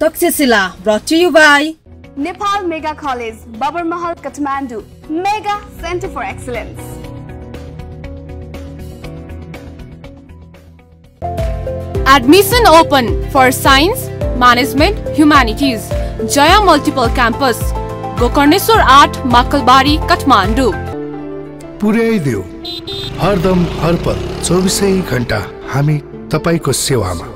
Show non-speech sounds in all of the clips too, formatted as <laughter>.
Takshashila brought to you by Nepal Mega College, Babar Mahal, Kathmandu. Mega Center for Excellence. Admission open for Science, Management, Humanities. Jaya Multiple Campus. Gokarneswar Art, Makalbari, Kathmandu. पुर्याइदेऊ हरदम हरपल चौबिसै घन्टा हामी तपाईँको सेवामा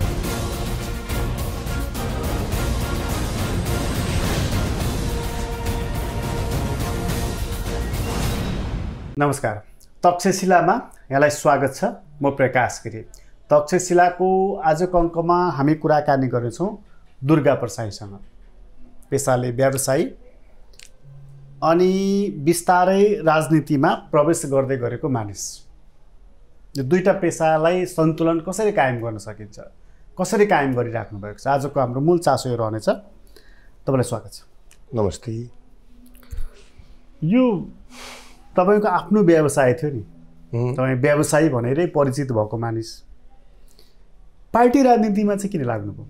नमस्कार। तक्षशिलामा यहाँलाई स्वागत छ। म प्रकाश गिरी। तक्षशिलाको आजको अङ्कमा हामी कुराकानी गर्नेछौँ दुर्गा प्रसाईसँग। पेसाले व्यवसायी अनि बिस्तारै राजनीतिमा प्रवेश गर्दै गरेको मानिस। यो दुईवटा पेसालाई सन्तुलन कसरी कायम गर्न सकिन्छ? कसरी कायम गरिराख्नु भएको छ? आजको हाम्रो मूल चासो यो रहनेछ। तपाईँलाई स्वागत छ। नमस्ते। यो तपाईँको आफ्नो व्यवसाय थियो नि। तपाईँ व्यवसायी भनेरै परिचित भएको मानिस। पार्टी राजनीतिमा चाहिँ किन लाग्नुभयो?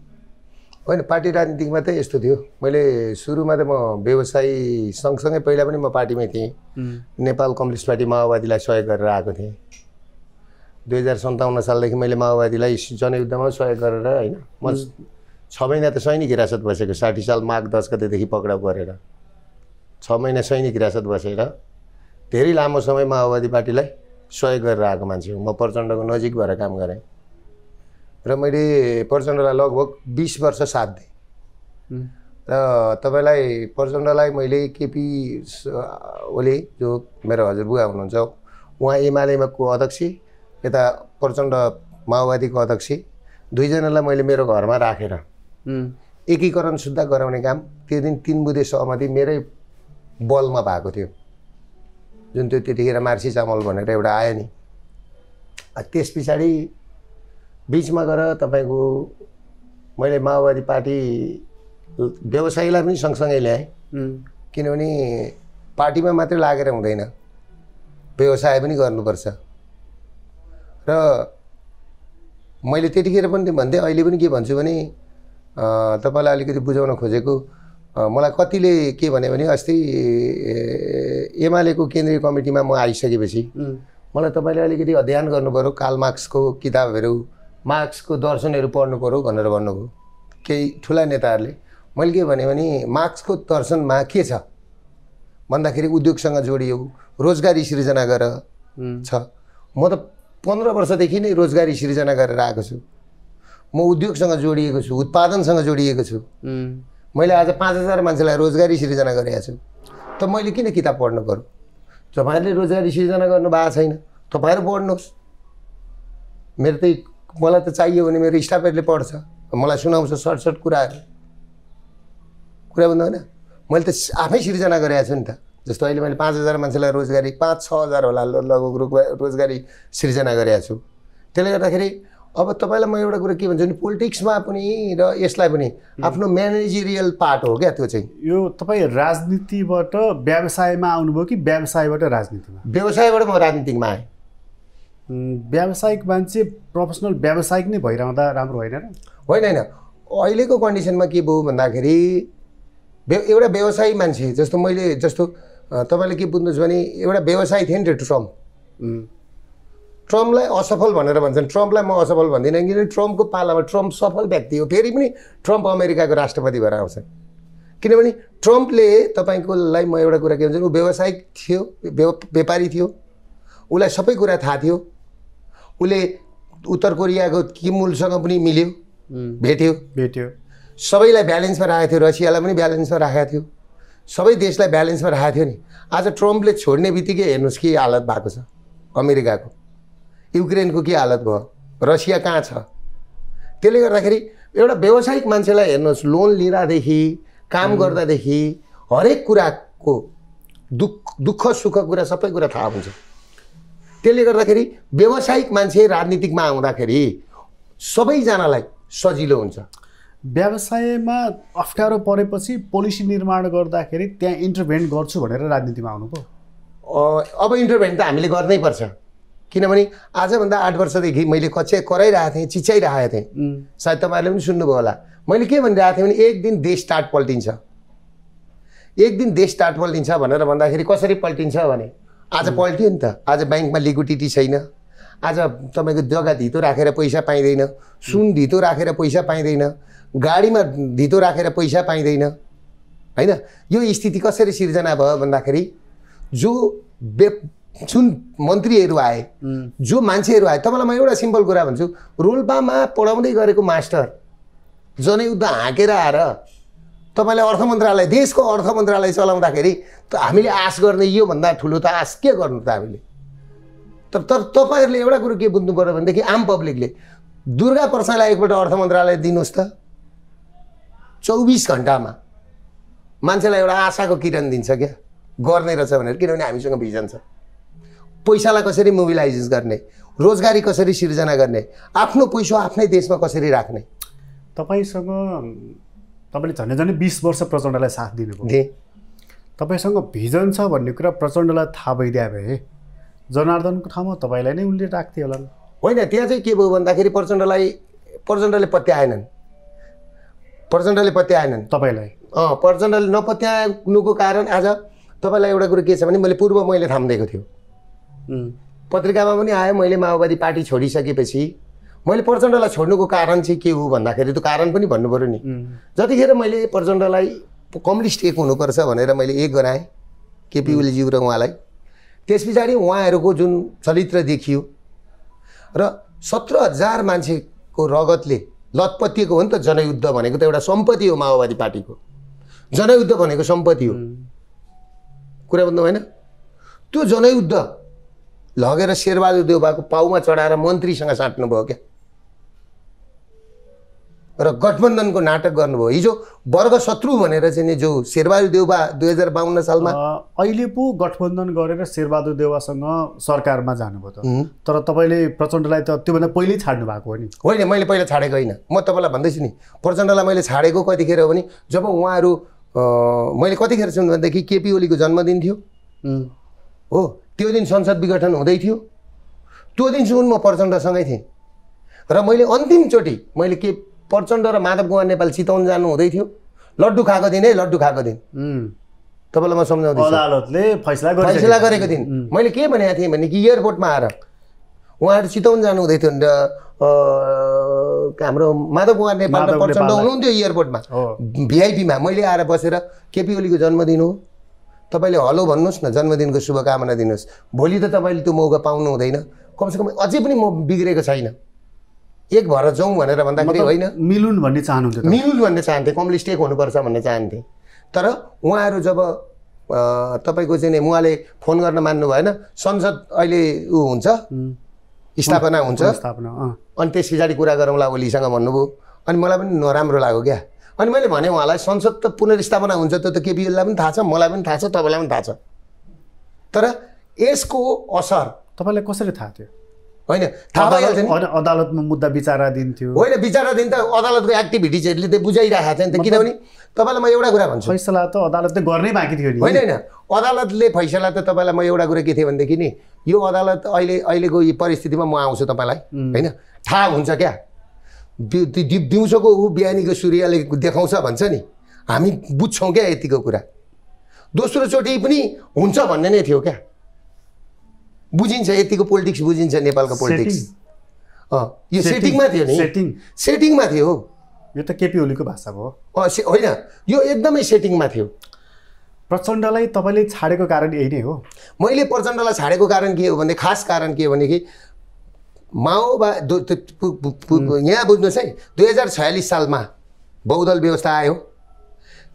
होइन पार्टी राजनीतिमा चाहिँ यस्तो थियो। मैले सुरुमा त म व्यवसायी सँगसँगै पहिला पनि म पार्टीमै थिएँ। नेपाल कम्युनिस्ट पार्टी माओवादीलाई सहयोग गरेर आएको थिएँ। दुई हजार सन्ताउन्न सालदेखि मैले माओवादीलाई जनयुद्धमा सहयोग गरेर होइन म छ महिना त सैनिक हिरासत बसेको साठी साल माघ दस गतेदेखि पक्राउ गरेर। छ महिना सैनिक हिरासत बसेर धेरै लामो समय माओवादी पार्टीलाई सहयोग गरेर आएको मान्छे हो। म प्रचण्डको नजिक भएर काम गरेँ। र मैले प्रचण्डलाई लगभग बिस वर्ष साथ दिएँ। र तपाईँलाई प्रचण्डलाई मैले केपी ओली जो मेरो हजुरबुवा हुनुहुन्छ उहाँ एमालेमा को अध्यक्ष यता प्रचण्ड माओवादीको अध्यक्ष दुईजनालाई मैले मेरो घरमा राखेर एकीकरण सुद्धा गराउने काम त्यो दिन तिन बुधे सहमति मेरै बलमा भएको थियो। जुन त्यो त्यतिखेर मार्सी चामल भनेर एउटा आयो नि त्यस पछाडि बिचमा गएर तपाईँको मैले माओवादी पार्टी व्यवसायीलाई पनि सँगसँगै ल्याएँ। किनभने पार्टीमा मात्रै लागेर हुँदैन। व्यवसाय पनि गर्नुपर्छ। र मैले त्यतिखेर पनि भन्थेँ अहिले पनि के भन्छु भने तपाईँलाई अलिकति बुझाउन खोजेको मलाई कतिले के भन्यो भने अस्ति एमालेको केन्द्रीय कमिटीमा म आइसकेपछि मलाई तपाईँले अलिकति अध्ययन गर्नु पऱ्यो कार्ल मार्क्सको किताबहरू मार्क्सको दर्शनहरू पढ्नु पऱ्यो भनेर भन्नुभयो। केही ठुला नेताहरूले। मैले के भने मार्क्सको दर्शनमा के छ? भन्दाखेरि उद्योगसँग जोडियो रोजगारी सृजना गर छ। म त पन्ध्र वर्षदेखि नै रोजगारी सृजना गरेर आएको छु। म उद्योगसँग जोडिएको छु उत्पादनसँग जोडिएको छु। मैले आज पाँच हजार मान्छेलाई रोजगारी सृजना गरेको छु। त मैले किन किताब पढ्नु पऱ्यो तपाईँहरूले रोजगारी सृजना गर्नु भएको छैन। तपाईँहरू पढ्नुहोस्। मेरो त्यही मलाई त चाहियो भने मेरो स्टाफहरूले पढ्छ। मलाई सुनाउँछ सर्ट सर्ट कुराहरू। कुरा भन्दा होइन? मैले त आफै सृजना गरेको छु नि त। जस्तो अहिले मैले पाँच हजार मान्छेलाई रोजगारी पाँच छ हजार होला लगभग रोजगारी सृजना गरेको छु। त्यसले गर्दाखेरि अब तपाईँलाई म एउटा कुरा के भन्छु भने पोलिटिक्समा पनि र यसलाई पनि आफ्नो म्यानेजरियल पार्ट हो क्या त्यो चाहिँ। यो तपाईँ राजनीतिबाट व्यवसायमा आउनुभयो कि व्यवसायबाट राजनीतिमा? व्यवसायबाट म राजनीतिकमा आएँ। व्यावसायिक मान्छे प्रोफेसनल व्यावसायिक नै भइरहँदा राम्रो होइन र? होइन होइन। अहिलेको कन्डिसनमा के भयो भन्दाखेरि एउटा व्यवसायी मान्छे जस्तो मैले जस्तो तपाईँले के बुझ्नुहोस् भने एउटा व्यवसायी थिएँ नि त ट्रम्प ट्रम्पलाई असफल भनेर भन्छन्। ट्रम्पलाई म असफल भन्दिनँ। किनभने ट्रम्पको पालामा ट्रम्प सफल व्यक्ति हो। फेरि पनि ट्रम्प अमेरिकाको राष्ट्रपति भएर आउँछ। किनभने ट्रम्पले तपाईँको लाई म एउटा कुरा के भन्छ ऊ व्यवसायिक थियो व्यापारी थियो। उसलाई सबै कुरा थाहा थियो। उसले उत्तर कोरियाको किम उलसँग पनि मिल्यो भेट्यो। भेट्यो। सबैलाई ब्यालेन्समा राखेको थियो। रसियालाई पनि ब्यालेन्समा राखेको थियो। सबै देशलाई ब्यालेन्समा राखेको थियो नि। आज ट्रम्पले छोड्ने बित्तिकै हेर्नुहोस् के हालत भएको छ अमेरिकाको। युक्रेनको के हालत भयो? रसिया कहाँ छ? त्यसले गर्दाखेरि एउटा व्यावसायिक मान्छेलाई हेर्नुहोस् लोन लिँदादेखि काम गर्दादेखि हरेक कुराको दुःख दुःख सुख कुरा सबै कुरा थाहा हुन्छ। त्यसले गर्दाखेरि व्यावसायिक मान्छे राजनीतिकमा आउँदाखेरि सबैजनालाई सजिलो हुन्छ। व्यवसायमा अप्ठ्यारो परेपछि पोलिसी निर्माण गर्दाखेरि त्यहाँ इन्टरभेन्ट गर्छु भनेर राजनीतिमा आउनुभयो? अ, अब इन्टरभेन्ट त हामीले गर्नै पर्छ। किनभने आजभन्दा आठ वर्षदेखि मैले कक्षा कराइरहेको थिएँ चिच्याइरहेको थिएँ। सायद तपाईँहरूले पनि सुन्नुभयो होला। मैले के भनिरहेको थिएँ भने एक दिन देश टाट पल्टिन्छ। एक दिन देश टाट पल्टिन्छ भनेर भन्दाखेरि कसरी पल्टिन्छ भने आज पल्टियो नि त। आज ब्याङ्कमा लिक्विडिटी छैन। आज तपाईँको जग्गा धितो राखेर पैसा पाइँदैन। सुन धितो राखेर पैसा पाइँदैन। गाडीमा धितो राखेर पैसा पाइँदैन। होइन? यो स्थिति कसरी सिर्जना भयो भन्दाखेरि जो बे जुन मन्त्रीहरू आए जो मान्छेहरू आए तपाईँलाई म एउटा सिम्पल कुरा भन्छु। रोल्पामा पढाउँदै गरेको मास्टर जनयुद्ध हाँकेर आएर तपाईँले अर्थ मन्त्रालय देशको अर्थ मन्त्रालय चलाउँदाखेरि त हामीले आश गर्ने योभन्दा ठुलो त आश के गर्नु त हामीले? तर तर तपाईँहरूले एउटा कुरो के बुझ्नु पऱ्यो भनेदेखि आम पब्लिकले दुर्गा प्रसादलाई एकपल्ट अर्थ मन्त्रालय दिनुहोस् त। चौबिस घन्टामा मान्छेलाई एउटा आशाको किरण दिन्छ क्या? गर्ने रहेछ भनेर किनभने हामीसँग भिजन छ। पैसालाई कसरी मोबिलाइज गर्ने? रोजगारी कसरी सिर्जना गर्ने? आफ्नो पैसा आफ्नै देशमा कसरी राख्ने? तपाईँसँग तपाईँले झन्डै झन्डै बिस वर्ष प्रचण्डलाई साथ दिनुभयो। तपाईँसँग भिजन छ भन्ने कुरा प्रचण्डलाई थाहा भइदिए भए जनार्दनको ठाउँमा तपाईँलाई नै उनले राख्थे होला होइन त्यहाँ चाहिँ के भयो भन्दाखेरि प्रचण्डलाई प्रचण्डले पत्याएनन्। प्रचण्डले पत्याएनन्। तपाईँलाई? अँ प्रचण्डले नपत्याउनुको कारण आज तपाईँलाई एउटा कुरो के छ भने मैले पूर्व मैले थामिदिएको थियो। पत्रिकामा पनि आयो मैले माओवादी पार्टी छोडिसकेपछि। मैले प्रचण्डलाई छोड्नुको कारण चाहिँ के हो भन्दाखेरि त्यो कारण पनि भन्नु पऱ्यो नि। जतिखेर मैले प्रचण्डलाई कम्युनिस्ट एक हुनुपर्छ भनेर मैले एक गराएँ केपी ओलीज्यू र उहाँलाई। त्यस पछाडि उहाँहरूको जुन चरित्र देखियो र सत्र हजार मान्छेको रगतले लतपतिएको हो नि त जनयुद्ध भनेको त एउटा सम्पत्ति हो माओवादी पार्टीको। जनयुद्ध भनेको सम्पत्ति हो। कुरा बुझ्नु भएन त्यो जनयुद्ध लगेर शेरबहादुर देउबाको पाउमा चढाएर मन्त्रीसँग साट्नुभयो क्या? र गठबन्धनको नाटक गर्नुभयो। हिजो वर्ग शत्रु भनेर चाहिँ नि जो शेरबहादुर देउबा दुई हजार बाहन्न सालमा अहिले पो गठबन्धन गरेर शेरबहादुर देवासँग सरकारमा जानुभयो त। तर तपाईँले प्रचण्डलाई त त्योभन्दा पहिल्यै छाड्नु भएको हो नि? होइन मैले पहिला छाडेको होइन। म तपाईँलाई भन्दैछु नि प्रचण्डलाई मैले छाडेको कतिखेर हो भने जब उहाँहरू मैले कतिखेर छु भनेदेखि केपी ओलीको जन्मदिन थियो। हो। त्यो दिन संसद विघटन हुँदै थियो। त्यो दिनसम्म म प्रचण्डसँगै थिएँ। र मैले अन्तिमचोटि मैले के प्रचण्ड र माधव कुमार नेपाल चितवन जानु हुँदै थियो। लड्डु खाएको दिन है लड्डु खाएको दिन। तपाईँलाई म सम्झाउँदैछु। अदालतले फैसला फैसला। गरेको दिन। मैले के भनेको थिएँ भने कि एयरपोर्टमा आएर उहाँहरू चितवन जानु हुँदै थियो। हाम्रो माधव कुमार नेपाल प्रचण्ड। हुनुहुन्थ्यो एयरपोर्टमा। भिआइपीमा मैले आएर बसेर केपी ओलीको जन्मदिन हो। तपाईँले हलो भन्नुहोस् न जन्मदिनको शुभकामना दिनुहोस्। भोलि त तपाईँले त्यो मौका पाउनु हुँदैन। कमसेकम अझै पनि म बिग्रेको छैन। एक भएर जाउँ भनेर भन्दाखेरि होइन। मिलुन् भन्ने चाहनुहुन्थ्यो। मिलुन् भन्ने चाहन्थेँ। कम्युनिस्ट एक हुनुपर्छ भन्ने चाहन्थेँ। तर उहाँहरू जब तपाईँको चाहिँ नि उहाँले फोन गर्न मान्नु भएन संसद अहिले ऊ हुन्छ। स्थापना हुन्छ। स्थापना। अनि त्यस पछाडि कुरा गरौँला ओलीसँग भन्नुभयो। अनि मलाई पनि नराम्रो लाग्यो क्या। अनि मैले भने उहाँलाई संसद त पुनर्स्थापना हुन्छ त्यो त केपी ओलीलाई पनि थाहा छ मलाई पनि थाहा छ तपाईँलाई पनि थाहा छ। तर यसको असर तपाईँलाई कसरी थाहा थियो? होइन थाहा भइहाल्छ नि। अदालतमा मुद्दा विचाराधीन थियो होइन बिचरा दिन त अदालतको एक्टिभिटिजहरूले त बुझाइरहेको थियो नि त किनभने तपाईँलाई म एउटा कुरा भन्छु। फैसला त अदालतले गर्नै बाँकी थियो नि। होइन होइन अदालतले फैसला त तपाईँलाई म एउटा कुरा के थिएँ भनेदेखि नि यो अदालत अहिले अहिलेको यो परिस्थितिमा म आउँछु तपाईँलाई होइन थाहा हुन्छ क्या? दिउँसोको ऊ बिहानीको सूर्यले देखाउँछ भन्छ नि। हामी बुझ्छौँ क्या यतिको कुरा। दोस्रोचोटि पनि हुन्छ भन्ने नै थियो क्या। बुझिन्छ यतिको पोलिटिक्स बुझिन्छ नेपालको पोलिटिक्स। अँ यो सेटिङ। सेटिङमा थियो नि। सेटिङ। सेटिङमा थियो यो त केपी ओलीको भाषा भयो। अँ से होइन। यो एकदमै सेटिङमा थियो। प्रचण्डलाई तपाईँले छाडेको कारण यही नै हो। मैले प्रचण्डलाई छाडेको कारण के हो भने खास कारण के हो भनेदेखि माओवा पु- पु- यहाँ बुझ्नुहोस् है दुई हजार छयालिस सालमा बहुदल व्यवस्था आयो।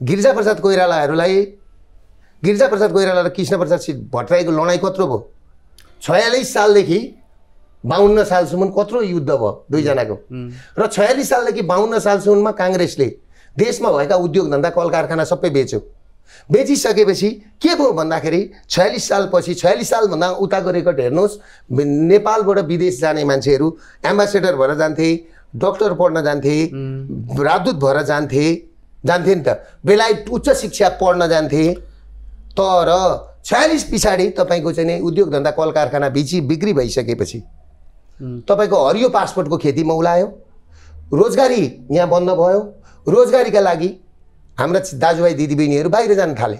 गिरिजाप्रसाद कोइरालाहरूलाई गिरिजाप्रसाद कोइराला र कृष्णप्रसाद सि- भट्टराईको लडाइँ कत्रो भयो? छयालिस सालदेखि बाहन्न सालसम्म कत्रो युद्ध भयो दुईजनाको। र छयालिस सालदेखि बाहन्न सालसम्ममा काङ्ग्रेसले देशमा भएका उद्योग धन्दा कल कारखाना सबै बेच्यो। बेचिसकेपछि के भयो भन्दाखेरि छयालिस सालपछि छयालिस सालभन्दा उताको रेकर्ड हेर्नुहोस् नेपालबाट विदेश जाने मान्छेहरू एम्बासेडर भएर जान्थे डक्टर पढ्न जान्थे राजदूत भएर जान्थे जान्थे नि त। बेलायत उच्च शिक्षा पढ्न जान्थे। तर छयालिस पछाडि तपाईँको चाहिँ नि उद्योग धन्दा कल कारखाना बिची बिक्री भइसकेपछि तपाईँको हरियो पासपोर्टको खेती मौलायो। रोजगारी यहाँ बन्द भयो। रोजगारीका लागि हाम्रा दाजुभाइ दिदीबहिनीहरू बाहिर जान थाले।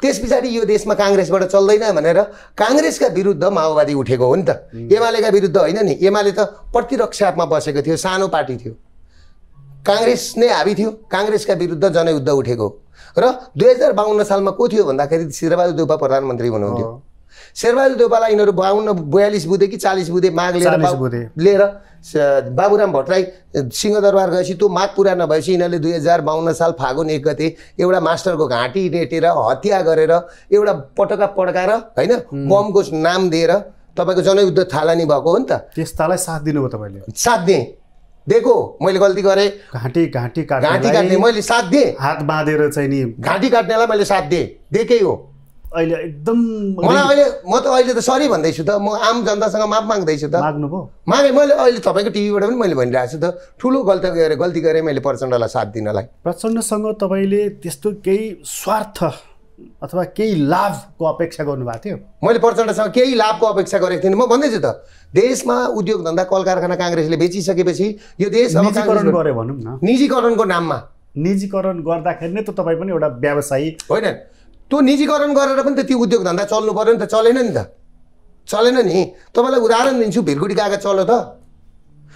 त्यस पछाडि यो देशमा काङ्ग्रेसबाट चल्दैन भनेर काङ्ग्रेसका विरुद्ध माओवादी उठेको हो नि त। एमालेका विरुद्ध होइन नि। एमाले त प्रतिरक्षामा बसेको थियो सानो पार्टी थियो। काङ्ग्रेस नै हाबी थियो। काङ्ग्रेसका विरुद्ध जनयुद्ध उठेको। र दुई हजार बाहन्न सालमा को थियो भन्दाखेरि शेरबहादुर देउपा प्रधानमन्त्री हुनुहुन्थ्यो। शेरबहादुर देउपालाई यिनीहरू बाहन्न बयालिस बुधे कि चालिस बुधे माग लिएर 40 बाबु- बुधे। लिएर बाबुराम भट्टराई सिंहदरबार गएपछि त्यो माग पुरा नभएपछि यिनीहरूले दुई हजार बाहन्न साल फागुन एक गते एउटा मास्टरको घाँटी रेटेर हत्या गरेर एउटा पटका पड्काएर होइन बमको नाम दिएर तपाईँको जनयुद्ध थालनी भएको हो नि त। त्यस्तालाई साथ दिनुभयो तपाईँले। साथ दिएँ। दिएको मैले गल्ती गरेँ। घाँटी घाँटी घाँटी काट्ने काट्ने मैले साथ दिएँ। हात बाँधेर चाहिँ नि घाँटी काट्नेलाई मैले साथ दिएँ। दिएकै हो अहिले एकदम मलाई अहिले म त अहिले त सरी भन्दैछु त। म आम जनतासँग माफ माग्दैछु त। माग्नुभयो। मागे मैले अहिले तपाईँको टिभीबाट पनि मैले भनिरहेको छु त। ठुलो गल्ती गरेँ गल्ती गरेँ मैले प्रचण्डलाई साथ दिनलाई। प्रचण्डसँग तपाईँले त्यस्तो केही स्वार्थ अथवा केही लाभको अपेक्षा गर्नुभएको थियो? मैले प्रचण्डसँग केही लाभको अपेक्षा गरेको थिइनँ। म भन्दैछु त देशमा उद्योग धन्दा कल कारखाना काङ्ग्रेसले बेचिसकेपछि यो देश निजीकरण गऱ्यो भनौँ न। निजीकरणको नाममा। निजीकरण गर्दाखेरि नै त तपाईँ पनि एउटा व्यवसायी होइन। त्यो निजीकरण गरेर पनि त त्यो उद्योग धन्दा चल्नु पऱ्यो नि त चलेन नि त। चलेन नि। तपाईँलाई उदाहरण दिन्छु भिरगुडी कागज चल्यो त।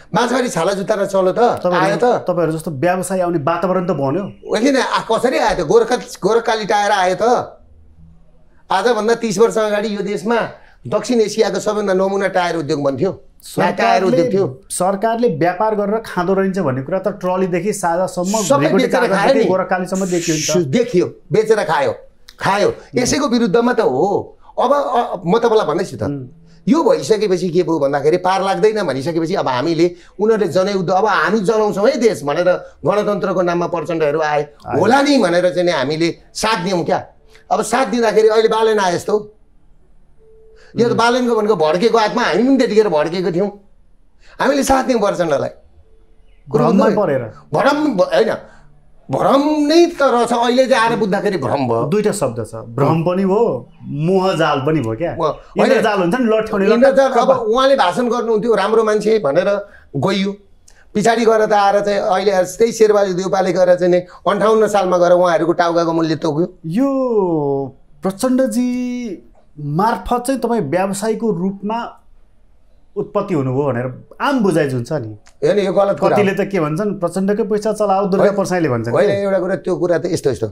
बाँसबारी छाला जुत्ता चल्यो त। आयो त। तपाईँहरू जस्तो व्यवसाय आउने वातावरण त बन्यो होइन कसरी आयो त? गोर्खा गोर्खाली टायर आयो त। आजभन्दा तिस वर्ष अगाडि यो देशमा दक्षिण एसियाको सबैभन्दा नमुना टायर उद्योग बन्थ्यो। यहाँ टायर उद्योग थियो। सरकारले व्यापार गरेर खाँदो रहेछ भन्ने कुरा त ट्रलीदेखि साझासम्म देखियो बेचेर खायो। खायो। यसैको विरुद्धमा त हो। अब म तपाईँलाई भन्दैछु त। यो भइसकेपछि के भयो भन्दाखेरि पार लाग्दैन भनिसकेपछि अब हामीले उनीहरूले जनयुद्ध अब हामी जनाउँछौँ है देश भनेर गणतन्त्रको नाममा प्रचण्डहरू आए। होला नि भनेर चाहिँ नि हामीले साथ दियौँ क्या। अब साथ दिँदाखेरि अहिले बालेन आए जस्तो। यो त बालेनको भनेको भड्केको हातमा हामी पनि त्यतिखेर भड्केको थियौँ। हामीले साथ दियौँ प्रचण्डलाई। भ्रम होइन। भ्रम नै त रहेछ। अहिले चाहिँ आएर बुझ्दाखेरि भ्रम भयो। दुईटा शब्द छ। भ्रम पनि भयो मोहजाल पनि भयो क्या। इन्द्रजाल हुन्छ नि लट्ठ्याक्क अब उहाँले भाषण गर्नुहुन्थ्यो राम्रो मान्छे भनेर गइयो। पछाडि गएर त आएर चाहिँ अहिले त्यही शेरबहादुर देउपाले गएर चाहिँ नि अन्ठाउन्न सालमा गएर उहाँहरूको टाउकाको मूल्य तोक्यो। यो प्रचण्डजी मार्फत चाहिँ तपाईँ व्यवसायीको रूपमा उत्पत्ति हुनुभयो भनेर आम बुझाइ हुन्छ नि। होइन यो गलत। कतिले त के भन्छन् प्रचण्डकै पैसा चलाओ दुर्गा। प्रसाईले भन्छन् होइन? एउटा कुरा त्यो कुरा त यस्तो यस्तो।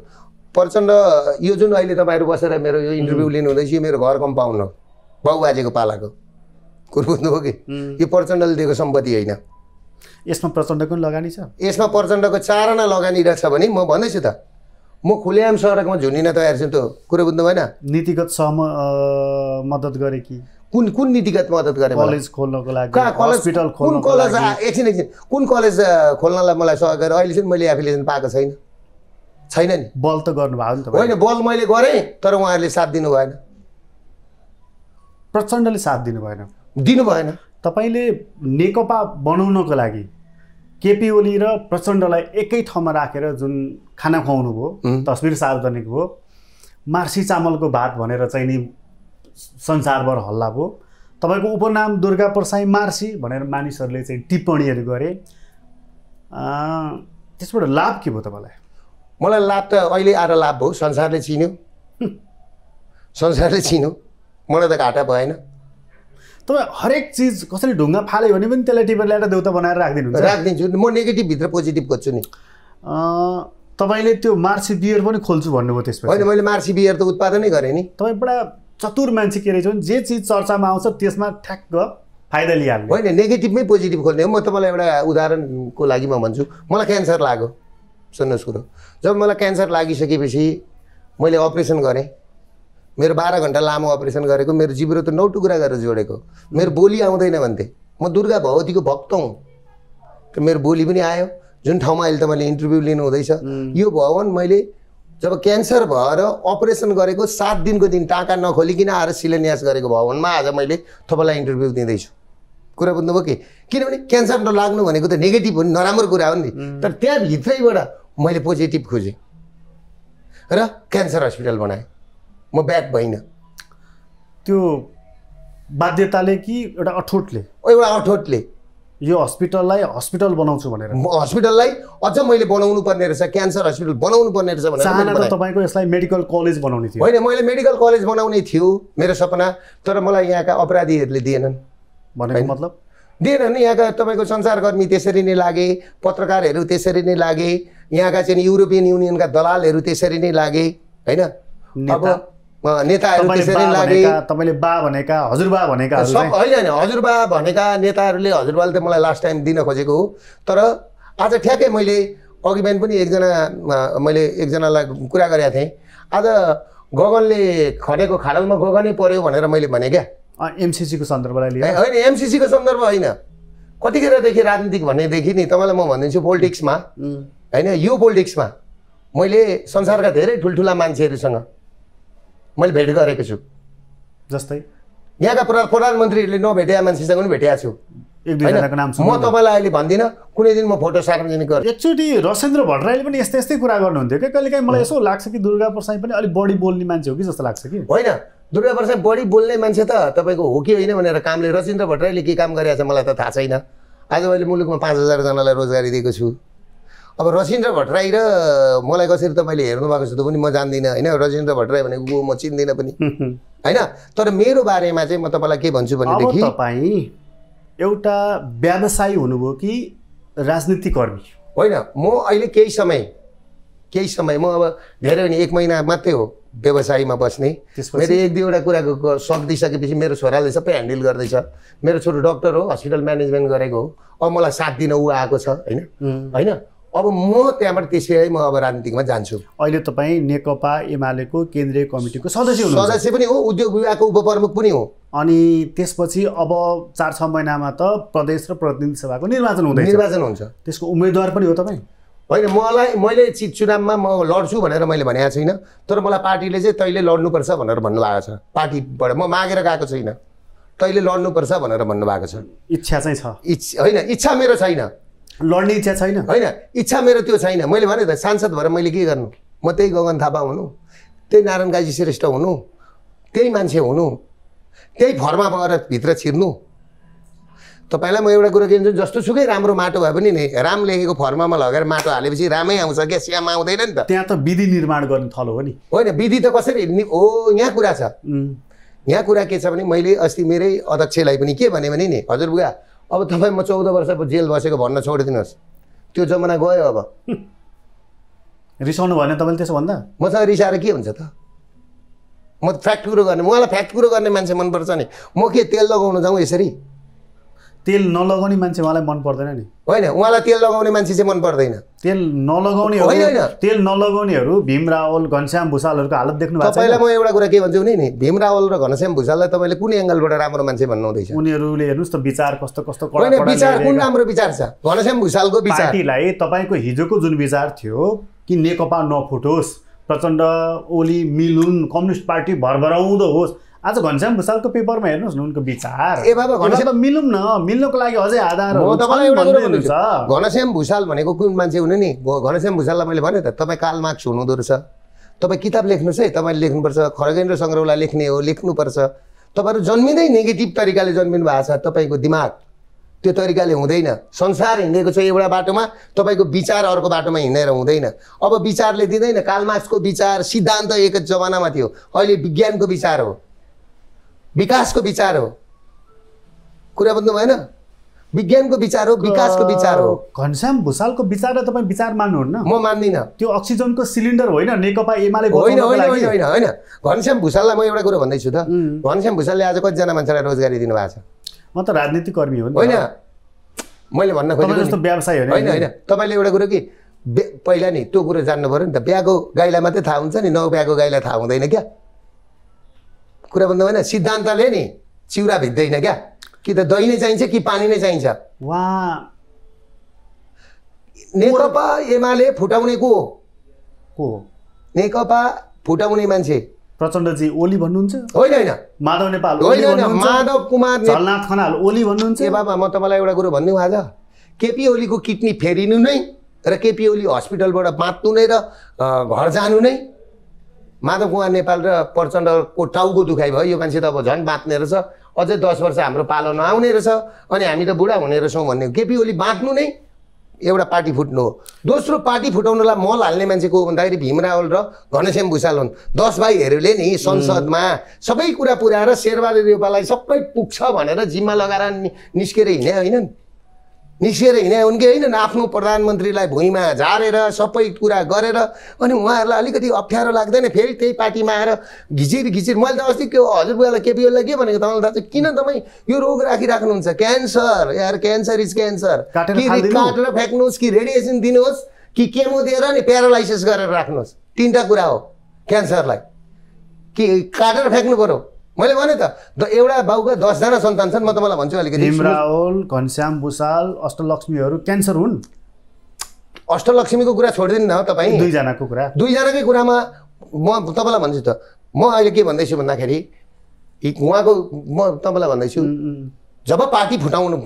प्रचण्ड यो जुन अहिले तपाईँहरू बसेर मेरो यो इन्टरभ्यू लिनुहुँदैछ यो मेरो घर कम्पाउन्ड हो बाबुबाजेको पालाको कुरो बुझ्नुभयो कि? यो प्रचण्डले दिएको सम्पत्ति होइन। यसमा प्रचण्डको लगानी छ? यसमा प्रचण्डको चारना लगानी रहेछ भने म भन्दैछु त। म खुलेआम सडकमा झुन्डिन तयार छु नि त कुरो बुझ्नु भएन नीतिगत सम अ, मद्दत गरे कि? कुन कुन नीतिगत मद्दत गरे कलेज खोल्नको लागि कहाँ कलेज हस्पिटल कुन कलेज एकछिन एकछिन। कुन कलेज खोल्नलाई मलाई सहयोग गरेर अहिलेसम्म मैले एप्लिकेसन पाएको छैन। छैन नि। बल त गर्नुभयो नि तपाईँ होइन बल मैले गरेँ तर उहाँहरूले साथ दिनु भएन। प्रचण्डले साथ दिनु भएन। दिनु भएन। तपाईँले नेकपा बनाउनको लागि केपी ओली र प्रचण्डलाई एकै ठाउँमा राखेर जुन खाना खुवाउनु भयो तस्बिर सार्वजनिक भयो मार्सी चामलको भात भनेर चाहिँ नि संसारभर हल्ला भयो। तपाईँको उपनाम दुर्गा प्रसाई मार्सी भनेर मानिसहरूले चाहिँ टिप्पणीहरू गरे। त्यसबाट लाभ के भयो तपाईँलाई? मलाई लाभ त अहिले आएर लाभ भयो। संसारले चिन्यो। <laughs> संसारले चिन्यो। मलाई त घाटा भएन। तपाईँ हरेक चिज कसरी ढुङ्गा फाल्यो भने पनि त्यसलाई टिपेर ल्याएर देउता बनाएर राखिदिनुहुन्छ? राखिदिन्छु। म नेगेटिभभित्र पोजिटिभ खोज्छु नि। तपाईँले त्यो मार्सी बियर पनि खोल्छु भन्नुभयो त्यसपछि। होइन मैले मार्सी बियर त उत्पादनै गरेँ नि। तपाईँ बडा चतुर मान्छे के रहेछ भने जे चिज चर्चामा आउँछ त्यसमा ठ्याक्क फाइदा लिइहाल्ने। होइन नेगेटिभमै पोजिटिभ खोल्ने हो। म तपाईँलाई एउटा उदाहरणको लागि म भन्छु। मलाई क्यान्सर लाग्यो। सुन्नुहोस् कुरो। जब मलाई क्यान्सर लागिसकेपछि मैले अपरेसन गरेँ। मेरो बाह्र घन्टा लामो अपरेसन गरेको। मेरो जिब्रो त नौ टुक्रा गरेर जोडेको। मेरो बोली आउँदैन भन्थे। म दुर्गा भगवतीको भक्त हुँ। त मेरो बोली पनि आयो। जुन ठाउँमा अहिले तपाईँले इन्टरभ्यू लिनु हुँदैछ यो भवन मैले जब क्यान्सर भएर अपरेसन गरेको सात दिनको दिन टाँका नखोलिकन आएर शिलान्यास गरेको भवनमा आज मैले तपाईँलाई इन्टरभ्यू दिँदैछु। कुरा बुझ्नुभयो कि? किनभने क्यान्सर नलाग्नु भनेको त नेगेटिभ हो नि नराम्रो कुरा हो नि। तर त्यहाँभित्रैबाट मैले पोजिटिभ खोजेँ र क्यान्सर हस्पिटल बनाएँ। म ब्याक भइनँ। त्यो बाध्यताले कि एउटा अठोटले? ओ, एउटा अठोटले। यो हस्पिटललाई हस्पिटल बनाउँछु भनेर। हस्पिटललाई अझ मैले बनाउनु पर्ने रहेछ क्यान्सर हस्पिटल बनाउनु पर्ने रहेछ भनेर। तपाईँको यसलाई मेडिकल कलेज बनाउने थियो। होइन मैले मेडिकल कलेज बनाउने थियो मेरो सपना तर मलाई यहाँका अपराधीहरूले दिएनन्। भनेको। मतलब? दिएनन् यहाँका तपाईँको सञ्चारकर्मी त्यसरी नै लागे पत्रकारहरू त्यसरी नै लागे यहाँका चाहिँ युरोपियन युनियनका दलालहरू त्यसरी नै लागे होइन? अब नेताहरू त्यसरी लागे भनेका तपाईँले बा भनेका हजुरबा सब चाहिँ होइन होइन हजुरबा भनेका नेताहरूले हजुरबाले त मलाई लास्ट टाइम दिन खोजेको हो। तर आज ठ्याक्कै मैले अघि बिहान पनि एकजना मैले एकजनालाई कुरा गरेको थिएँ। आज गगनले खनेको खाडलमा गगनै पर्यो भनेर मैले भने क्या। एमसिसीको सन्दर्भलाई लिएर? होइन एमसिसीको सन्दर्भ होइन। कतिखेरदेखि राजनीतिक भनेदेखि नि तपाईँलाई म भनिदिन्छु पोलिटिक्समा होइन यो पोलिटिक्समा मैले संसारका धेरै ठुल्ठुला मान्छेहरूसँग मैले भेट गरेको छु। जस्तै? यहाँका प्रधान प्रधानमन्त्रीहरूले नभेटेका मान्छेसँग पनि भेटेको छु। म। तपाईँलाई अहिले भन्दिनँ कुनै दिन म फोटो सार्वजनिक गर्छु एकचोटि रसेन्द्र भट्टराईले पनि यस्तै यस्तै कुरा गर्नुहुन्थ्यो कि कहिले काहीँ मलाई यसो लाग्छ कि दुर्गा प्रसाई पनि अलिक बढी बोल्ने मान्छे हो कि जस्तो लाग्छ कि? होइन दुर्गा प्रसाद बढी बोल्ने मान्छे त तपाईँको हो कि होइन भनेर कामले रचिन्द्र भट्टराईले के काम गरेको छ मलाई त थाहा छैन। आज मैले मुलुकमा पाँच हजारजनालाई रोजगारी दिएको छु। अब रचिन्द्र भट्टराई र मलाई कसरी तपाईँले हेर्नु भएको छ त पनि म जान्दिनँ। होइन रचिन्द्र भट्टराई भनेको को म चिन्दिनँ पनि। होइन तर मेरो बारेमा चाहिँ म तपाईँलाई के भन्छु भनेदेखि तपाईँ एउटा व्यवसायी हुनुभयो कि राजनीतिकर्मी होइन म अहिले केही समय केही समय म अब धेरै भने एक महिना मात्रै हो व्यवसायमा बस्ने? मेरो एक दुईवटा कुराको सक्दिसकेपछि मेरो छोराले सबै ह्यान्डल गर्दैछ। मेरो छोरो डक्टर हो हस्पिटल म्यानेजमेन्ट गरेको हो। अब मलाई साथ दिन ऊ आएको छ होइन। होइन अब म त्यहाँबाट त्यसै म अब राजनीतिकमा जान्छु। अहिले तपाईँ नेकपा एमालेको केन्द्रीय कमिटीको सदस्य सदस्य पनि हो उद्योग विभागको उपप्रमुख पनि हो। अनि त्यसपछि अब चार छ महिनामा त प्रदेश र प्रतिनिधि सभाको निर्वाचन हुँदैछ। निर्वाचन हुन्छ। त्यसको उम्मेद्वार पनि हो तपाईँ? होइन मलाई मैले चुनावमा म लड्छु भनेर मैले भनेको छैन तर मलाई पार्टीले चाहिँ तैँले लड्नुपर्छ भनेर भन्नुभएको छ। पार्टीबाट म मागेर गएको छैन। तैँले लड्नुपर्छ भनेर भन्नुभएको छ। इच्छा चाहिँ छ। इच्छा होइन इच्छा मेरो छैन। लड्ने इच्छा छैन। होइन इच्छा मेरो त्यो छैन। मैले भने त सांसद भएर मैले के गर्नु? म त्यही गगन थापा हुनु त्यही नारायण काजी श्रेष्ठ हुनु त्यही मान्छे हुनु त्यही फर्मा गएर भित्र छिर्नु। तपाईँलाई म एउटा कुरो के भन्छु जस्तो सुकै राम्रो माटो भए पनि नि राम लेखेको फर्मामा लगेर माटो हालेपछि रामै आउँछ क्या श्याम आउँदैन नि त। त्यहाँ त विधि निर्माण गर्ने थलो हो नि। होइन विधि त कसरी हो यहाँ कुरा छ। यहाँ कुरा के छ भने मैले अस्ति मेरै अध्यक्षलाई पनि के भने भने नि हजुर बुवा अब तपाईँ म चौध वर्ष जेल बसेको भन्न छोडिदिनुहोस्। त्यो जमाना गयो अब। रिसाउनु भएन तपाईँले त्यसो भन्दा? मसँग रिसाएर के हुन्छ त? म फ्याक्ट कुरो गर्ने मलाई फ्याक्ट कुरो गर्ने मान्छे मनपर्छ नि। म के तेल लगाउन जाउँ यसरी? तेल नलगाउने मान्छे मलाई मन पर्दैन नि। होइन उहाँलाई तेल लगाउने मान्छे चाहिँ मन पर्दैन। तेल होइन, नलगाउनेहरू होइन। तेल नलगाउनेहरू भीम रावल घनश्याम भूषालहरूको हालत देख्नु भएको तपाईँलाई म एउटा कुरा के भन्छु भने नि भीम रावल र घनश्याम भूषाललाई तपाईँले कुन एङ्गलबाट राम्रो मान्छे भन्नुहुँदैछ उनीहरूले हेर्नुहोस् त विचार कस्तो कस्तो होइन विचार कुन। राम्रो विचार छ? घनश्याम भूषालको विचार। पार्टीलाई तपाईँको हिजोको जुन विचार थियो कि नेकपा नफुटोस् प्रचण्ड ओली मिलुन् कम्युनिस्ट पार्टी भरभराउँदो होस् आज घनश्याम भूषालको पेपरमा हेर्नुहोस् न उनको विचार। ए बाबा, घनश्याम- मिलौँ न मिल्नको लागि अझै भन्छु हुनुहुन्छ। घनश्याम भूषाल भनेको कुन मान्छे हुनु नि? घनश्याम भूषाललाई मैले भने त तपाईँ काल मार्क्स हुनुहुँदो रहेछ तपाईँ किताब लेख्नुहोस् है तपाईँले लेख्नुपर्छ। खड्गेन्द्र सङ्ग्रौला लेख्ने हो लेख्नुपर्छ। तपाईँहरू जन्मिँदै नेगेटिभ तरिकाले जन्मिनु भएको छ तपाईँको दिमाग। त्यो तरिकाले हुँदैन। संसार हिँडेको छ एउटा बाटोमा तपाईँको विचार अर्को बाटोमा हिँडेर हुँदैन। अब विचारले दिँदैन काल मार्क्सको विचार सिद्धान्त एक जमानामा थियो। अहिले विज्ञानको विचार हो। विकासको विचार हो। कुरा बुझ्नु भएन? विज्ञानको विचार हो विकासको विचार हो। घनश्याम भूषालको विचारलाई तपाईँ विचार मान्नुहुन्न? म मान्दिनँ। त्यो अक्सिजनको सिलिन्डर होइन नेकपा एमाले होइन होइन। होइन होइन होइन। घनश्याम भूषाललाई म एउटा कुरो भन्दैछु त। घनश्याम भूषालले आज कतिजना मान्छेलाई रोजगारी दिनुभएको छ? म त राजनीतिक कर्मी हो नि होइन। मैले भन्न खोजेको जस्तो नि- व्यवसाय होइन होइन तपाईँले एउटा कुरो कि पहिला नि त्यो कुरो जान्नु पऱ्यो नि त। बिहाको गाईलाई मात्रै थाहा हुन्छ नि नबिहाको गाईलाई थाहा हुँदैन क्या? कुरा भन्दा होइन सिद्धान्तले नि चिउरा भिज्दैन क्या। कि त दही नै चाहिन्छ कि पानी नै चाहिन्छ? उहाँ नेकपा एमाले फुटाउने को हो? को नेकपा फुटाउने मान्छे। प्रचण्डजी ओली भन्नुहुन्छ? होइन होइन। माधव नेपाल होइन होइन। माधव कुमार ने- झलनाथ खनाल ओली भन्नुहुन्छ? ए बाबा म तपाईँलाई एउटा कुरो भनिदिउँ आज। केपी ओलीको किडनी फेरिनु नै र केपी ओली हस्पिटलबाट बाँच्नु नै र घर जानु नै माधव कुमार नेपाल र प्रचण्डको टाउको दुखाइ भयो। यो मान्छे त अब झन् बाँच्ने रहेछ। अझै दस वर्ष हाम्रो पालो नआउने रहेछ अनि हामी त बुढा हुने रहेछौँ भन्ने केपी ओली बाँच्नु नै एउटा पार्टी फुट्नु हो। दोस्रो पार्टी फुटाउनलाई मल हाल्ने मान्छे को हो भन्दाखेरि भीम रावल र घनश्याम भूषाल हुन्। दस भाइहरूले नि संसदमा सबै कुरा पुऱ्याएर शेरबहादुर देउपालाई सबै पुग्छ भनेर जिम्मा लगाएर निस्केर हिँडे होइनन् निस्किएर हिँडे हुन् कि होइन? आफ्नो प्रधानमन्त्रीलाई भुइँमा झारेर सबै कुरा गरेर अनि उहाँहरूलाई अलिकति अप्ठ्यारो लाग्दैन। फेरि त्यही पार्टीमा आएर घिचिर घिचिर मैले त अस्ति के हजुरबुवालाई केपिओलाई के भनेको तपाईँलाई थाहा छ किन तपाईँ यो रोग राखिराख्नुहुन्छ? क्यान्सर। यार क्यान्सर इज क्यान्सर? काटेर फ्याँक्नुहोस् कि रेडिएसन दिनुहोस् कि केमो दिएर नि प्यारालाइसिस गरेर राख्नुहोस्। तिनवटा कुरा हो क्यान्सरलाई। कि काटेर फ्याँक्नु पऱ्यो मैले भने त द- एउटा बाउका दसजना सन्तान छन् म तपाईँलाई भन्छु अलिकति। रावल घनश्याम भूषाल अष्टलक्ष्मीहरू क्यान्सर हुन्। अष्टलक्ष्मीको कुरा छोडिदिनु न तपाईँ। दुईजनाको कुरा? दुईजनाकै कुरामा म तपाईँलाई भन्छु त। म अहिले के भन्दैछु भन्दाखेरि उहाँको म तपाईँलाई भन्दैछु। जब पार्टी फुटाउनु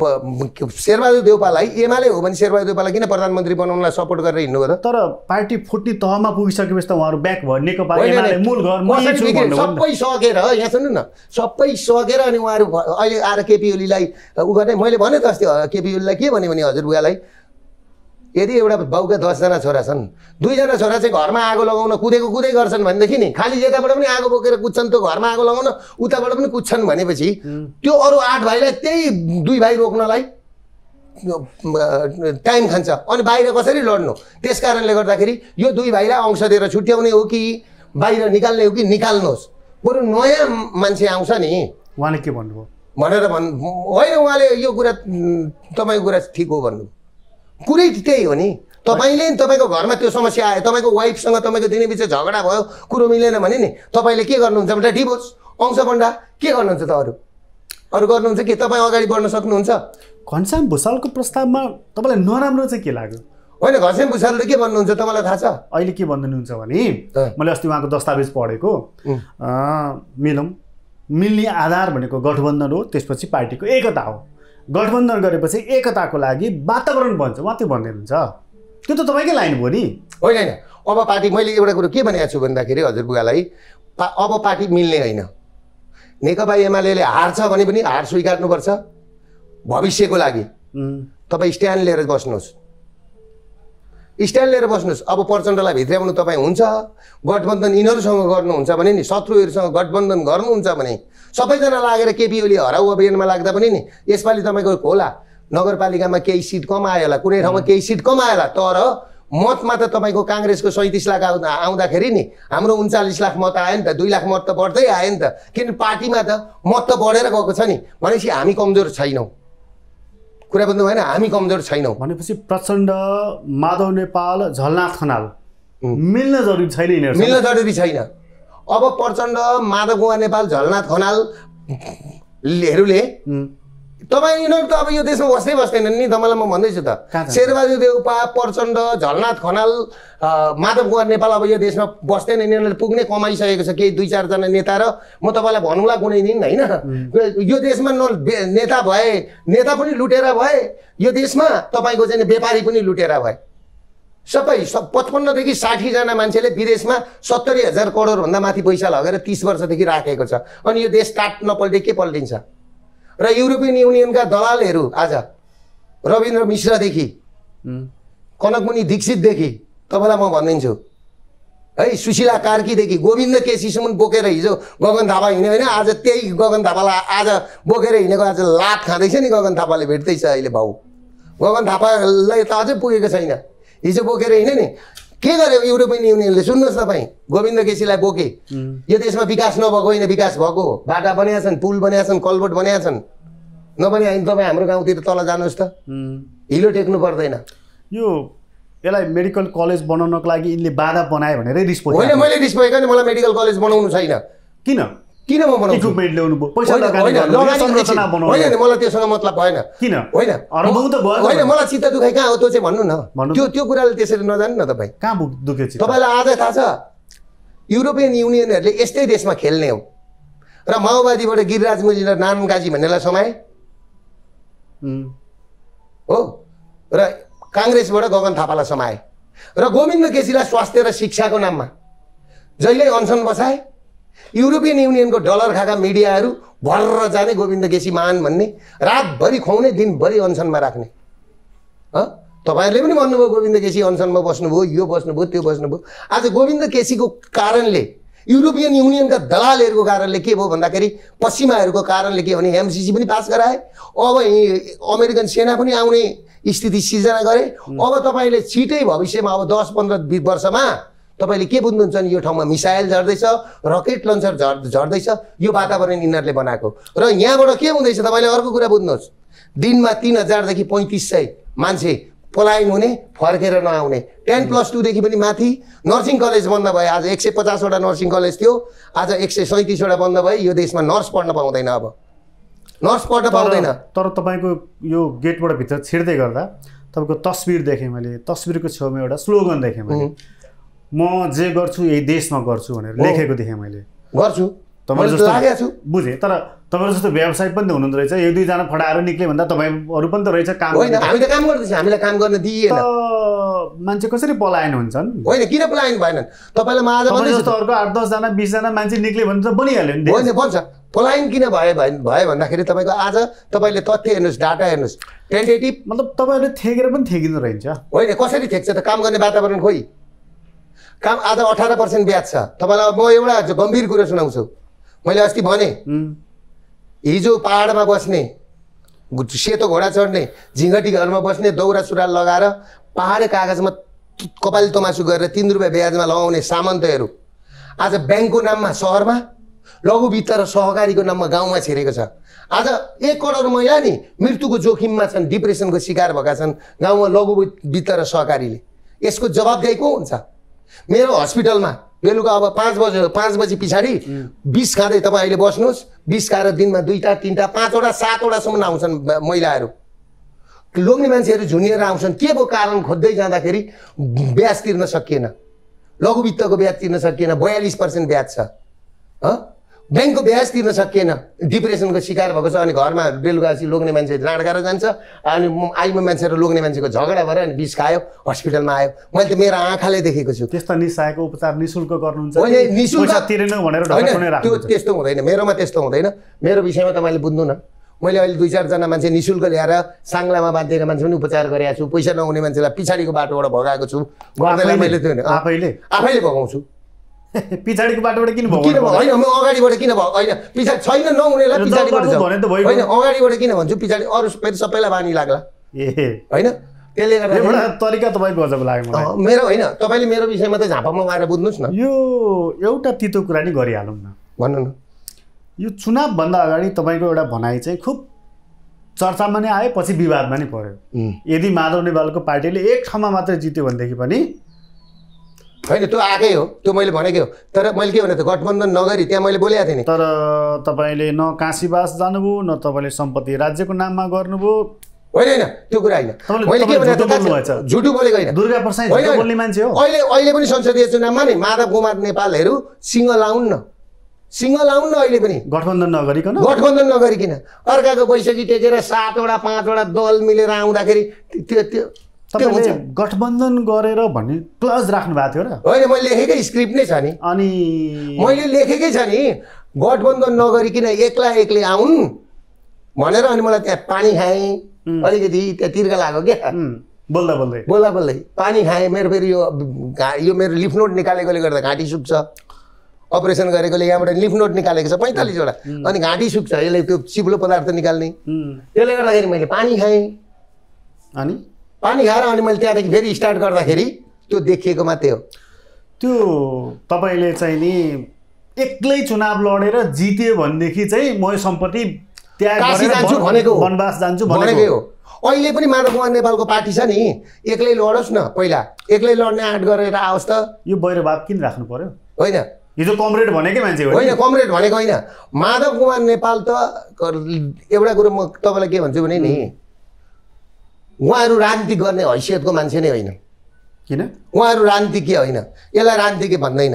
शेरबहादुर देउपालाई एमाले हो भने शेरबहादुर देउपालाई किन प्रधानमन्त्री बनाउनलाई सपोर्ट गरेर हिँड्नु त तर पार्टी फुट्ने तहमा पुगिसकेपछि त उहाँहरू ब्याक भयो नेकपा होइन, एमाले होइन। मूल घर म कसरी यहीँ छु बिग्रियो? भन्नुभयो नि त। सबै सकेर यहाँ सुन्नु न सबै सकेर अनि उहाँहरू अहिले आएर केपी ओलीलाई उ गर्ने मैले भने त अस्ति केपी ओलीलाई के भने भने हजुरबुवालाई यदि एउटा बाउका दसजना छोरा छन् दुईजना छोरा चाहिँ घरमा आगो लगाउन कुदेको कुदै गर्छन् भनेदेखि नि खालि यताबाट पनि आगो बोकेर कुद्छन् त्यो घरमा आगो लगाउन उताबाट पनि कुद्छन् भनेपछि त्यो अरू आठ भाइलाई त्यही दुई भाइ रोक्नलाई टाइम खान्छ। अनि बाहिर कसरी लड्नु? त्यस कारणले गर्दाखेरि यो दुई भाइलाई अंश दिएर छुट्याउने हो कि बाहिर निकाल्ने हो कि निकाल्नुहोस्। बरु नयाँ मान्छे आउँछ नि। उहाँले के भन्नुभयो? भनेर भन् होइन उहाँले यो कुरा तपाईँको कुरा ठिक हो भन्नु। कुरै त्यही हो नि। तपाईँले नि तपाईँको घरमा त्यो समस्या आयो तपाईँको वाइफसँग तपाईँको दिनैपिछे झगडा भयो कुरो मिलेन भने नि तपाईँले के गर्नुहुन्छ भने डिभोर्स अंश बन्डा के गर्नुहुन्छ त अरू? अरू गर्नुहुन्छ कि? तपाईँ अगाडि बढ्न सक्नुहुन्छ। घनश्याम भूषालको प्रस्तावमा तपाईँलाई नराम्रो चाहिँ के लाग्यो? होइन घरसेम भुषालले के भन्नुहुन्छ तपाईँलाई थाहा छ? अहिले के भन्नुहुन्छ भने। मैले अस्ति उहाँको दस्तावेज पढेको। मिलौँ। मिल्ने आधार भनेको गठबन्धन हो त्यसपछि पार्टीको एकता हो। गठबन्धन गरेपछि एकताको लागि वातावरण बन्छ। उहाँ त्यो भन्दै हुनुहुन्छ। त्यो त तपाईँकै लाइन भयो नि। होइन होइन। अब पार्टी मैले एउटा कुरो के भनेको छु भन्दाखेरि हजुरबुवालाई पा अब पार्टी मिल्ने होइन। नेकपा एमाले हार्छ भने पनि हार स्वीकार्नुपर्छ। भविष्यको लागि। तपाईँ स्ट्यान्ड लिएर बस्नुहोस्। स्ट्यान्ड लिएर बस्नुहोस्। अब प्रचण्डलाई भित्र्याउनु तपाईँ हुन्छ। गठबन्धन यिनीहरूसँग गर्नुहुन्छ भने नि शत्रुहरूसँग गठबन्धन गर्नुहुन्छ भने सबैजना लागेर केपी ओली हराउ अभियानमा लाग्दा पनि नि यसपालि तपाईँको होला? नगरपालिकामा केही सिट कम आयो होला कुनै ठाउँमा केही सिट कम आयो होला तर मतमा त तपाईँको काङ्ग्रेसको सैँतिस लाख आउँदा आउँदाखेरि नि हाम्रो उन्चालिस लाख मत आयो नि त दुई लाख मत त बढ्दै आयो नि त किन पार्टीमा त मत त बढेर गएको छ नि भनेपछि हामी कमजोर छैनौँ। कुरा बुझ्नु भएन हामी कमजोर छैनौँ। भनेपछि प्रचण्ड माधव नेपाल झलनाथ खनाल मिल्न जरुरी छैन मिल्न जरुरी छैन। अब प्रचण्ड माधव कुमार नेपाल झलनाथ खनालहरूले तपाईँ यिनीहरू त अब यो देशमा बस्दै बस्दैनन् नि तपाईँलाई म भन्दैछु त? शेरबहादुर देउपा प्रचण्ड झलनाथ खनाल माधव कुमार नेपाल अब यो देशमा बस्दैन यिनीहरूले पुग्ने कमाइसकेको छ केही दुई चारजना नेता र म तपाईँलाई भनौँला कुनै दिन होइन। यो देशमा न नेता भए नेता पनि लुटेर भए यो देशमा तपाईँको चाहिँ व्यापारी पनि लुटेर भए। सबै सब पचपन्नदेखि साठीजना मान्छेले विदेशमा सत्तरी हजार करोडभन्दा माथि पैसा लगेर तिस वर्षदेखि राखेको छ। अनि यो देश टाट नपल्टे के पल्टिन्छ? र युरोपियन युनियनका दलालहरू आज रविन्द्र मिश्रदेखि कनकमुनि दीक्षितदेखि तपाईँलाई म भनिदिन्छु है सुशीला कार्कीदेखि गोविन्द केसीसम्म बोकेर हिजो गगन थापा हिँड्यो होइन? आज त्यही गगन थापालाई आज बोकेर हिँडेको आज लात खाँदैछ नि गगन थापाले भेट्दैछ अहिले भाउ। गगन थापालाई त अझै पुगेको छैन। हिजो बोकेर हिँड्यो नि। के गर्यो युरोपियन युनियनले सुन्नुहोस् तपाईँ गोविन्द केसीलाई बोके। यो देशमा विकास नभएको होइन विकास भएको हो। बाटा बनाएका छन् पुल बनाएका छन् कलबट बनाएका छन्। नबने होइन तपाईँ हाम्रो गाउँतिर तल जानुहोस् त। हिलो टेक्नु पर्दैन। यो यसलाई मेडिकल कलेज बनाउनको लागि यिनले बाधा बनायो भनेरै रिस होइन मैले रिस भएको नि मलाई मेडिकल कलेज बनाउनु छैन। किन? किन म बनाउँछु? इक्विपमेन्ट ल्याउनु भयो पैसा होइन। मलाई त्योसँग मतलब भएन। किन? होइन। होइन। मलाई चित्त दुखाइ कहाँ हो? त्यो चाहिँ भन्नु न। त्यो। त्यो कुराले त्यसरी नजानु न तपाईँ कहाँ चित्त? तपाईँलाई आज थाहा छ युरोपियन युनियनहरूले यस्तै देशमा खेल्ने हो। र माओवादीबाट गिरिराज मुजी र नारायण काजी भन्नेलाई समाए। हो। र काङ्ग्रेसबाट गगन थापालाई समाए। र गोविन्द केसीलाई स्वास्थ्य र शिक्षाको नाममा। जहिले अनसन बसाए। युरोपियन युनियनको डलर खाएका मिडियाहरू भर्र जाने गोविन्द केसी मान भन्ने रातभरि खुवाउने दिनभरि अनसनमा राख्ने। तपाईँहरूले पनि भन्नुभयो गोविन्द केसी अनसनमा बस्नुभयो यो बस्नुभयो त्यो बस्नुभयो। आज गोविन्द केसीको कारणले युरोपियन युनियनका दलालहरूको कारणले के भयो भन्दाखेरि पश्चिमाहरूको कारणले के भने एमसिसी पनि पास गराए। अब अमेरिकन सेना पनि आउने स्थिति सिर्जना गरे। अब तपाईँले छिटै भविष्यमा अब दस पन्ध्र वर्षमा तपाईँले के बुझ्नुहुन्छ भने यो ठाउँमा मिसाइल झर्दैछ रकेट लन्चर झर् झर्दैछ? यो वातावरण यिनीहरूले बनाएको। र यहाँबाट के हुँदैछ तपाईँले अर्को कुरा बुझ्नुहोस्। दिनमा तिन हजारदेखि पैँतिस सय मान्छे पलायन हुने फर्केर नआउने। टेन प्लस टूदेखि पनि माथि नर्सिङ कलेज बन्द भयो। आज एक सय पचासवटा नर्सिङ कलेज थियो। आज एक सय सैँतिसवटा बन्द भयो। यो देशमा नर्स पढ्न पाउँदैन अब। नर्स पढ्न पाउँदैन। तर तपाईँको यो गेटबाट भित्र छिर्दै गर्दा तपाईँको तस्बिर देखेँ मैले। तस्बिरको छेउमा एउटा स्लोगन देखेँ मैले। म जे गर्छु यही देशमा गर्छु भनेर लेखेको देखेँ मैले। गर्छु। तपाईँहरू जस्तो बुझेँ तर तपाईँहरू जस्तो व्यवसाय पनि त हुनुहुँदो रहेछ। एक दुईजना फटाएर निक्ल्यो भन्दा तपाईँहरू पनि त रहेछ काम होइन। हामी त काम गर्दैछौँ हामीलाई काम गर्न दिइएन मान्छे कसरी पलायन हुन्छन्? होइन किन पलायन भएनन्? तपाईँलाई म आज तपाईँ भन्दैछु। जस्तो अर्को आठ दसजना बिसजना मान्छे निक्ल्यो भने त बनिहाल्यो नि। होइन भन्छ पलायन किन भयो भयो भन्दाखेरि तपाईँको आज तपाईँले तथ्य हेर्नुहोस् डाटा हेर्नुहोस् टेन्टेटिभ मतलब तपाईँहरूले थेकेर पनि थेकिँदो रहेछ। होइन कसरी ठेक्छ त? काम गर्ने वातावरण खोइ। काम आज अठार पर्सेन्ट ब्याज छ। तपाईँलाई म एउटा गम्भीर कुरो सुनाउँछु। मैले अस्ति भने हिजो पाहाडमा बस्ने सेतो घोडा चढ्ने झिङ्गटी घरमा बस्ने दौरा सुरुवाल लगाएर पाहाडे कागजमा कपाली तमासु गरेर तिन रुपियाँ ब्याजमा लगाउने सामन्तहरू। आज ब्याङ्कको नाममा सहरमा लघु वित्त र सहकारीको नाममा गाउँमा छिरेको छ। आज एक करोड महिला नि मृत्युको जोखिममा छन् डिप्रेसनको शिकार भएका छन् गाउँमा लघु वित्त र सहकारीले। यसको जवाबदेही को हुन्छ। मेरो हस्पिटलमा बेलुका अब पाँच बजे पाँच बजी पछाडि बिस खाँदै तपाईँ अहिले बस्नुहोस्। बिस खाएर दिनमा दुईवटा तिनवटा पाँचवटा सातवटासम्म आउँछन् महिलाहरू। लोग्ने मान्छेहरू झुनिएर आउँछन्। के पो कारण खोज्दै जाँदाखेरि ब्याज तिर्न सकिएन। लघु वित्तको ब्याज तिर्न सकिएन। बयालिस पर्सेन्ट ब्याज छ। ब्याङ्कको ब्याज तिर्न सकिएन। डिप्रेसनको शिकार भएको छ अनि घरमा बेलुकापछि लोग्ने मान्छे राँड गरेर जान्छ। अनि म- आइमा मान्छे र लोग्ने मान्छेको झगडा भएर अनि बिस खायो हस्पिटलमा आयो। मैले त मेरो आँखाले देखेको छु। त्यस्ता निसाएको उपचार निशुल्क गर्नुहुन्छ निशुल्क त्यो त्यस्तो हुँदैन। मेरोमा त्यस्तो हुँदैन। मेरो विषयमा तपाईँले बुझ्नु न। मैले अहिले दुई चारजना मान्छे नि शुल्क ल्याएर साङ्लामा बाँधिएका मान्छे पनि उपचार गरेको छु। पैसा नहुने मान्छेलाई पछाडिको बाटोबाट भगाएको छु। गर्दैलाई? मैले त्यो आफैले? आफैले भगाउँछु। <laughs> पछाडिको बाटोबाट किन किन भगाउनु? भ- होइन म अगाडिबाट किन भ- होइन पछाडि छैन नहुनेलाई पछाडिबाट। होइन अगाडिबाट किन भन्छु? पछाडि अरू फेरि सबैलाई बानी लाग्ला। ए। होइन? त्यसले गर्दा तरिका तपाईँको गजब लाग्यो मेरो होइन तपाईँले मेरो विषयमा त झापामा आएर बुझ्नुहोस् न। यो एउटा तितो कुरा नि गरिहालौँ न। भन्नु न। यो चुनावभन्दा अगाडि तपाईँको एउटा भनाइ चाहिँ खुब चर्चामा नै आयो पछि विवादमा नै पर्यो। उम्. यदि माधव नेपालको पार्टीले एक ठाउँमा मात्रै जित्यो भनेदेखि पनि होइन त्यो आएकै हो त्यो मैले भनेकै हो। तर मैले के भने त गठबन्धन नगरी त्यहाँ मैले बोलेको थिएँ नि। तर तपाईँले न काशीवास जानुभयो न तपाईँले सम्पत्ति राज्यको नाममा गर्नुभयो। होइन होइन त्यो कुरा होइन। मैले के भने झुटो बोलेको होइन। दुर्गा प्रसाद। बोल्ने मान्छे हो। अहिले अहिले पनि संसदीय चुनावमा नि माधव कुमार नेपालहरू सिङ्गल लाउन् न सिङ्गल लाउन् न अहिले पनि। गठबन्धन नगरिकन? गठबन्धन नगरिकन। अर्काको बैसकी टेकेर सातवटा पाँचवटा दल मिलेर आउँदाखेरि त्यो त्यो तपाईँले गठबन्धन गरेर भन्ने क्लज राख्नु भएको थियो र। होइन मैले लेखेकै स्क्रिप्ट नै छ नि। अनि मैले लेखेकै छ नि गठबन्धन नगरिकन एक्ला एक्लै आउन् भनेर अनि मलाई त्यहाँ पानी खाएँ। अलिकति त्यहाँ तिर्का लाग्यो क्या। बोल्दा बोल्दै। बोल्दा बोल्दै। पानी खाएँ मेरो फेरि यो घा यो मेरो लिफ नोट निकालेकोले गर्दा घाँटी सुक्छ। अपरेसन गरेकोले यहाँबाट लिफ नोट निकालेको छ पैँतालिसवटा। अनि घाँटी सुक्छ यसले त्यो चिप्लो पदार्थ निकाल्ने। त्यसले गर्दाखेरि मैले पानी खाएँ। अनि? पानी खाएर अनि मैले त्यहाँदेखि फेरि स्टार्ट गर्दाखेरि त्यो देखिएको मात्रै हो। त्यो तपाईँले चाहिँ नि एक्लै चुनाव लडेर जित्यो भनेदेखि चाहिँ म यो सम्पत्ति जान्छु भनेको। वनवास जान्छु भनेकै हो। अहिले पनि माधव कुमार नेपालको पार्टी छ नि एक्लै लडोस् न पहिला। एक्लै लड्ने आँट गरेर आओस् त। यो वैरभाव किन राख्नु पर्यो? होइन। हिजो कमरेड भनेकै मान्छे। होइन कमरेड भनेको होइन। माधव कुमार नेपाल त एउटा कुरो म तपाईँलाई के भन्छु भने नि उहाँहरू राजनीति गर्ने हैसियतको मान्छे नै होइन। किन? उहाँहरू राजनीतिज्ञ होइन? यसलाई राजनीतिज्ञ भन्दैन?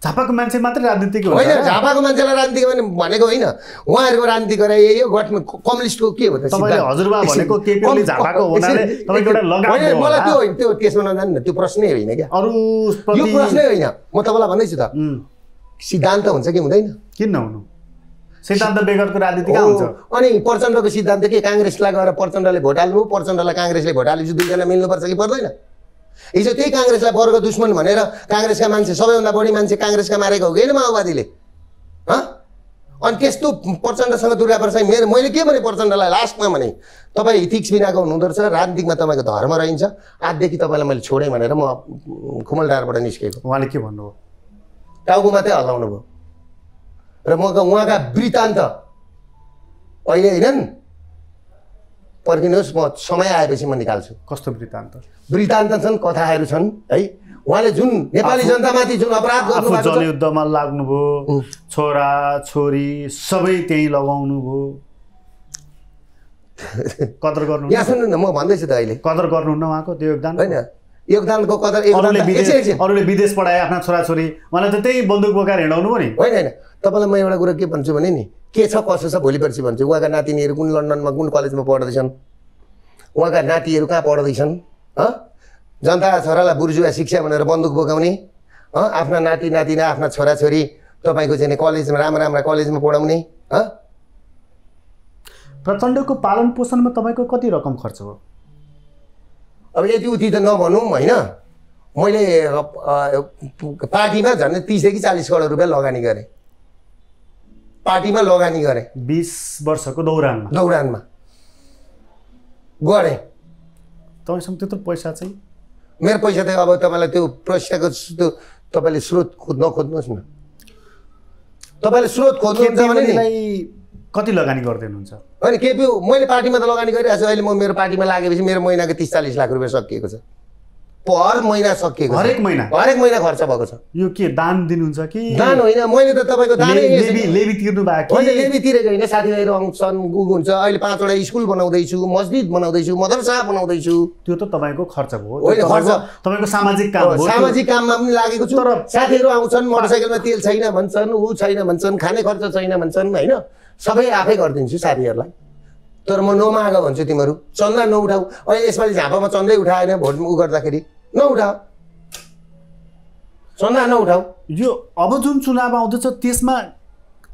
झापाको मान्छे मात्रै राजनीतिक हुन्छ होइन? झापाको मान्छेलाई राजनीति भने भनेको होइन। उहाँहरूको राजनीति गराए यही हो गठन कम्युनिस्टको के हो त? हजुरबा भनेको मलाई। त्यो होइन त्यो त्यसमा नजानु न त्यो प्रश्नै होइन क्या। अरू यो प्रश्नै होइन। म तपाईँलाई भन्दैछु त। सिद्धान्त हुन्छ कि हुँदैन? किन नहुनु सिद्धान्त बेगरको राजनीति कहाँ हुन्छ। अनि प्रचण्डको सिद्धान्त के काङ्ग्रेसलाई गएर प्रचण्डले भोट हाल्नु प्रचण्डलाई काङ्ग्रेसले भोट हालेपछि दुईजना मिल्नुपर्छ कि पर्दैन? हिजो त्यही काङ्ग्रेसलाई वर्ग दुश्मन भनेर काङ्ग्रेसका मान्छे सबैभन्दा बढी मान्छे काङ्ग्रेसका मारेको हो कि होइन माओवादीले? हँ? अनि त्यस्तो प्रचण्डसँग दुर्गा प्रसाद मेरो मैले के भने प्रचण्डलाई लास्टमा भने तपाईँ इथिक्स बिनाको हुनुहुँदो रहेछ राजनीतिकमा तपाईँको धर्म रहन्छ आजदेखि तपाईँलाई मैले छोडेँ भनेर म खुमलडारबाट निस्केको। उहाँले के भन्नुभयो? टाउको मात्रै हल्लाउनु भयो र म उहाँका वृत्तान्त। अहिले होइनन् पर्खिनुहोस् म समय आएपछि म निकाल्छु। कस्तो वृत्तान्त? वृत्तान्त छन् कथाहरू छन् है? उहाँले जुन नेपाली जनतामाथि जुन अपराध छ जनयुद्धमा लाग्नुभयो छोरा छोरी सबै त्यहीँ लगाउनु भयो कदर गर्नु यहाँ सुन्नु न म भन्दैछु त अहिले। कदर गर्नुहुन्न उहाँको त्यो योगदान? होइन। योगदानको कदर अरूले विदेश पढाए आफ्ना छोराछोरी। उहाँलाई त त्यही बन्दुक बोकाएर हिँडाउनु नि होइन होइन। तपाईँलाई म एउटा कुरा के भन्छु भने नि के छ कसो छ भोलि पर्सि भन्छु। उहाँका नातिनीहरू कुन लन्डनमा कुन कलेजमा पढ्दैछन्? उहाँका नातिहरू कहाँ पढ्दैछन्? हँ? जनताका छोरालाई बुर्जुवा शिक्षा भनेर बन्दुक बोकाउने हँ? आफ्ना नाति नातिना आफ्ना छोराछोरी तपाईँको चाहिँ कलेजमा राम्रा राम्रा कलेजमा पढाउने हँ? प्रचण्डको पालन पोषणमा तपाईँको कति रकम खर्च भयो अब यति उति त नभनौँ होइन? मैले पार्टीमा झन्डै तिसदेखि चालिस करोड रुपियाँ लगानी गरेँ। पार्टीमा लगानी गरेँ। बिस वर्षको दौरानमा। दौडानमा गरेँ। तपाईँसँग त्यत्रो पैसा चाहिँ? मेरो पैसा त अब तपाईँलाई त्यो पैसाको त्यो तपाईँले स्रोत खोज नखोज्नुहोस् न। तपाईँले स्रोत खोज्नुहुन्छ भने कति लगानी गर्दै हुनुहुन्छ होइन केपी मैले पार्टीमा त लगानी गरिरहेको छु। अहिले म मेरो पार्टीमा लागेपछि मेरो महिनाको तिस चालिस लाख रुपियाँ सकिएको छ। पर महिना सकिएको हरेक महिना? हरेक महिना खर्च भएको छ। यो के दान दिनुहुन्छ कि? दान होइन मैले त तपाईँको दानै लेबी तिर्नु भएको कि? लेबी तिरेको होइन साथीभाइहरू आउँछन् उ हुन्छ। अहिले पाँचवटा स्कुल बनाउँदैछु मस्जिद बनाउँदैछु मदरसा बनाउँदैछु। त्यो त तपाईँको खर्च भयो। होइन, खर्च- तपाईँको सामाजिक काम सामाजिक काममा पनि लागेको छु। तर- साथीहरू आउँछन् मोटरसाइकलमा तेल छैन भन्छन् ऊ छैन भन्छन् खाने खर्च छैन भन्छन् होइन? सबै आफै गरिदिन्छु साथीहरूलाई। तर म नमाग भन्छु तिमीहरू। चन्दा नउठाऊ। अहिले यसपालि झापामा चन्दै उठाएन भोट उ गर्दाखेरि। नउठाऊ चन्दा नउठाऊ यो अब जुन चुनाव आउँदैछ त्यसमा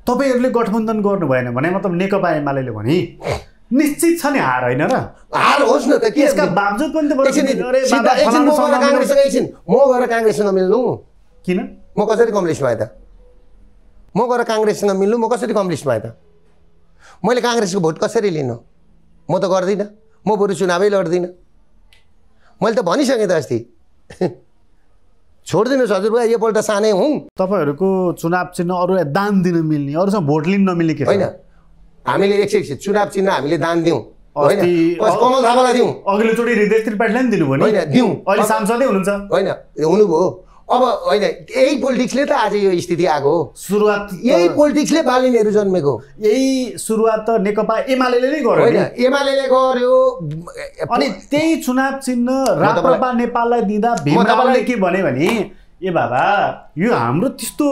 तपाईँहरूले गठबन्धन गर्नु भएन भने मतलब नेकपा एमाले भने निश्चित छ नि हार होइन र? हार होस् न त के यसका बावजुद पनि त काङ्ग्रेससँग एकछिन म गएर काङ्ग्रेससँग मिल्नु। किन? म कसरी कम्युनिस्ट भएँ त? म गएर काङ्ग्रेससँग मिल्नु म कसरी कम्युनिस्ट भएँ त? मैले काङ्ग्रेसको भोट कसरी लिनु? म त गर्दिनँ। म बरु चुनावै लड्दिनँ। मैले त भनिसकेँ त अस्ति। छोडिदिनुहोस् हजुरबा योपल्ट सानै हुँ। तपाईँहरूको चुनाव चिन्ह अरूलाई दान दिन मिल्ने अरूसँग भोट लिन नमिल्ने के होइन। हामीले एक सय चुनाव चिन्ह हामीले दान दिउँ। कमल थापालाई दिउँ। अघिल्लोचोटि हृदय त्रिपाठीलाई पनि दिनुभयो होइन, दिउँ। अहिले सांसदै हुनुहुन्छ। होइन हुनुभयो। अब होइन यही पोलिटिक्सले त आज यो स्थिति आएको हो। सुरुवात यही पोलिटिक्सले बालिनेहरू जन्मेको। यही सुरुवात त नेकपा एमाले नै गर्यो होइन एमाले गर्यो अनि त्यही चुनाव चिन्ह राप्रपा नेपाललाई दिँदा भीमरावले के भने भने ए बाबा यो हाम्रो त्यस्तो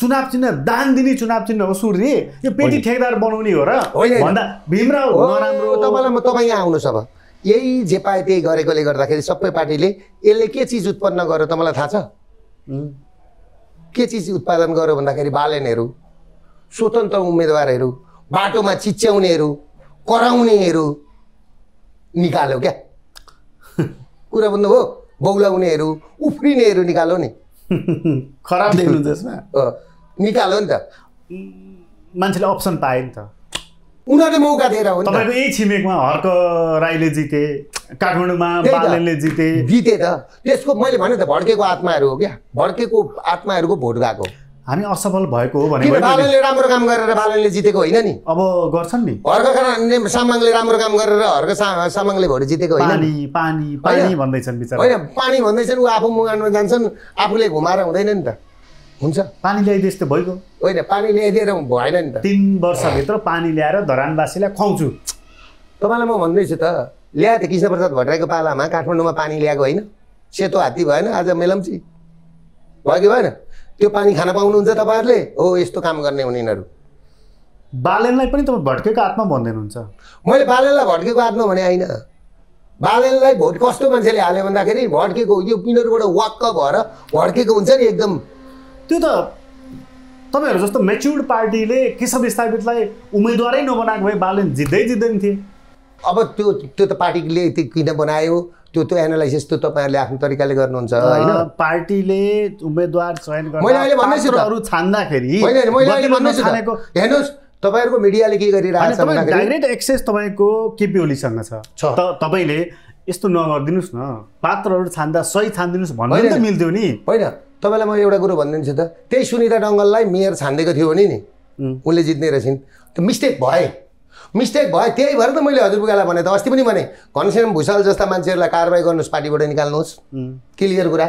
चुनाव चिन्ह दान दिने चुनाव चिन्ह हो सुर्रे। यो पेटी ठेकदार बनाउने हो र। भन्दा भीमराव नराम्रो तपाईँलाई म तपाईँ यहाँ आउनुहोस् अब। यही जे पाए त्यही गरेकोले गर्दाखेरि सबै पार्टीले यसले के चिज उत्पन्न गर्यो तपाईँलाई थाहा छ? के चिज उत्पादन गर्यो भन्दाखेरि बालनहरू स्वतन्त्र उम्मेदवारहरू बाटोमा चिच्याउनेहरू कराउनेहरू निकाल्यो क्या? <laughs> कुरा बुझ्नुभयो? बौलाउनेहरू उफ्रिनेहरू निकाल्यो नि। <laughs> खराब देख्नुहुन्छ यसमा? अँ, निकाल्यो नि त। मान्छेले अप्सन पाए नि त। उनीहरूले मौका दिएर हो तपाईँको यही छिमेकमा हर्क राईले जिते काठमाडौँमा। बालनले जिते। जिते त। त्यसको मैले भने त भड्केको आत्माहरू हो क्या। भड्केको आत्माहरूको भोट गएको हामी असफल भएको हो भने। बालनले राम्रो काम गरेर बालनले जितेको होइन नि? अब गर्छन् नि। हर्क सामाङले राम्रो काम गरेर हर्क सामाङले भोट जितेको होइन पानी पानी। भन्दैछन् बिचरा। होइन पानी भन्दैछन् ऊ आफू मुगानमा जान्छन् आफूले घुमाएर हुँदैन नि त। हुन्छ। पानी ल्याइदिएस त भइगयो। होइन पानी ल्याइदिएर भएन नि त। तिन वर्षभित्र पानी ल्याएर धरानवासीलाई खुवाउँछु। तपाईँलाई म भन्दैछु त ल्या त कृष्णप्रसाद भट्टराईको पालामा काठमाडौँमा पानी ल्याएको होइन। सेतो हात्ती भएन आज मेलम्ची। भयो कि भएन। त्यो पानी खान पाउनुहुन्छ तपाईँहरूले? हो यस्तो काम गर्ने हुने यिनीहरू। बालेनलाई पनि तपाईँ भट्केको आत्मा भन्दै हुनुहुन्छ मैले बालनलाई भड्केको आत्मा भने होइन। बालनलाई भोट कस्तो मान्छेले हाल्यो भन्दाखेरि भड्केको यो यिनीहरूबाट वाक्क भएर भड्केको हुन्छ नि एकदम त्यो त तपाईँहरू जस्तो मेच्युर्ड पार्टीले केशव स्थापितलाई उम्मेदवारै नबनाएको भए बालेन जित्दै जित्दैन थिए अब त्यो त्यो त पार्टीले त्यो किन बनायो त्यो त्यो एनालाइसिस त्यो तपाईँहरूले आफ्नो तरिकाले गर्नुहुन्छ होइन पार्टीले उम्मेदवार चयन त। त। हेर्नुहोस् तपाईँहरूको मिडियाले के गरिरहेको छ डाइरेक्ट एक्सेस तपाईँको केपी ओलीसँग छ। त तपाईँले यस्तो नगरिदिनुहोस् न। पात्रहरू छान्दा सही छानिदिनुहोस् भन्नु त। मिल्थ्यो नि। होइन। तपाईँलाई म एउटा कुरो भनिदिन्छु त त्यही सुनिता डङ्गललाई मेयर छानिदिएको थियो भने नि उसले जित्ने रहेछन्। त्यो मिस्टेक भए। मिस्टेक भयो त्यही भएर त मैले हजुरबुगालाई भने त। अस्ति पनि भने घनश्याम भुषाल जस्ता मान्छेहरूलाई कारवाही गर्नुहोस् पार्टीबाट निकाल्नुहोस्। क्लियर कुरा।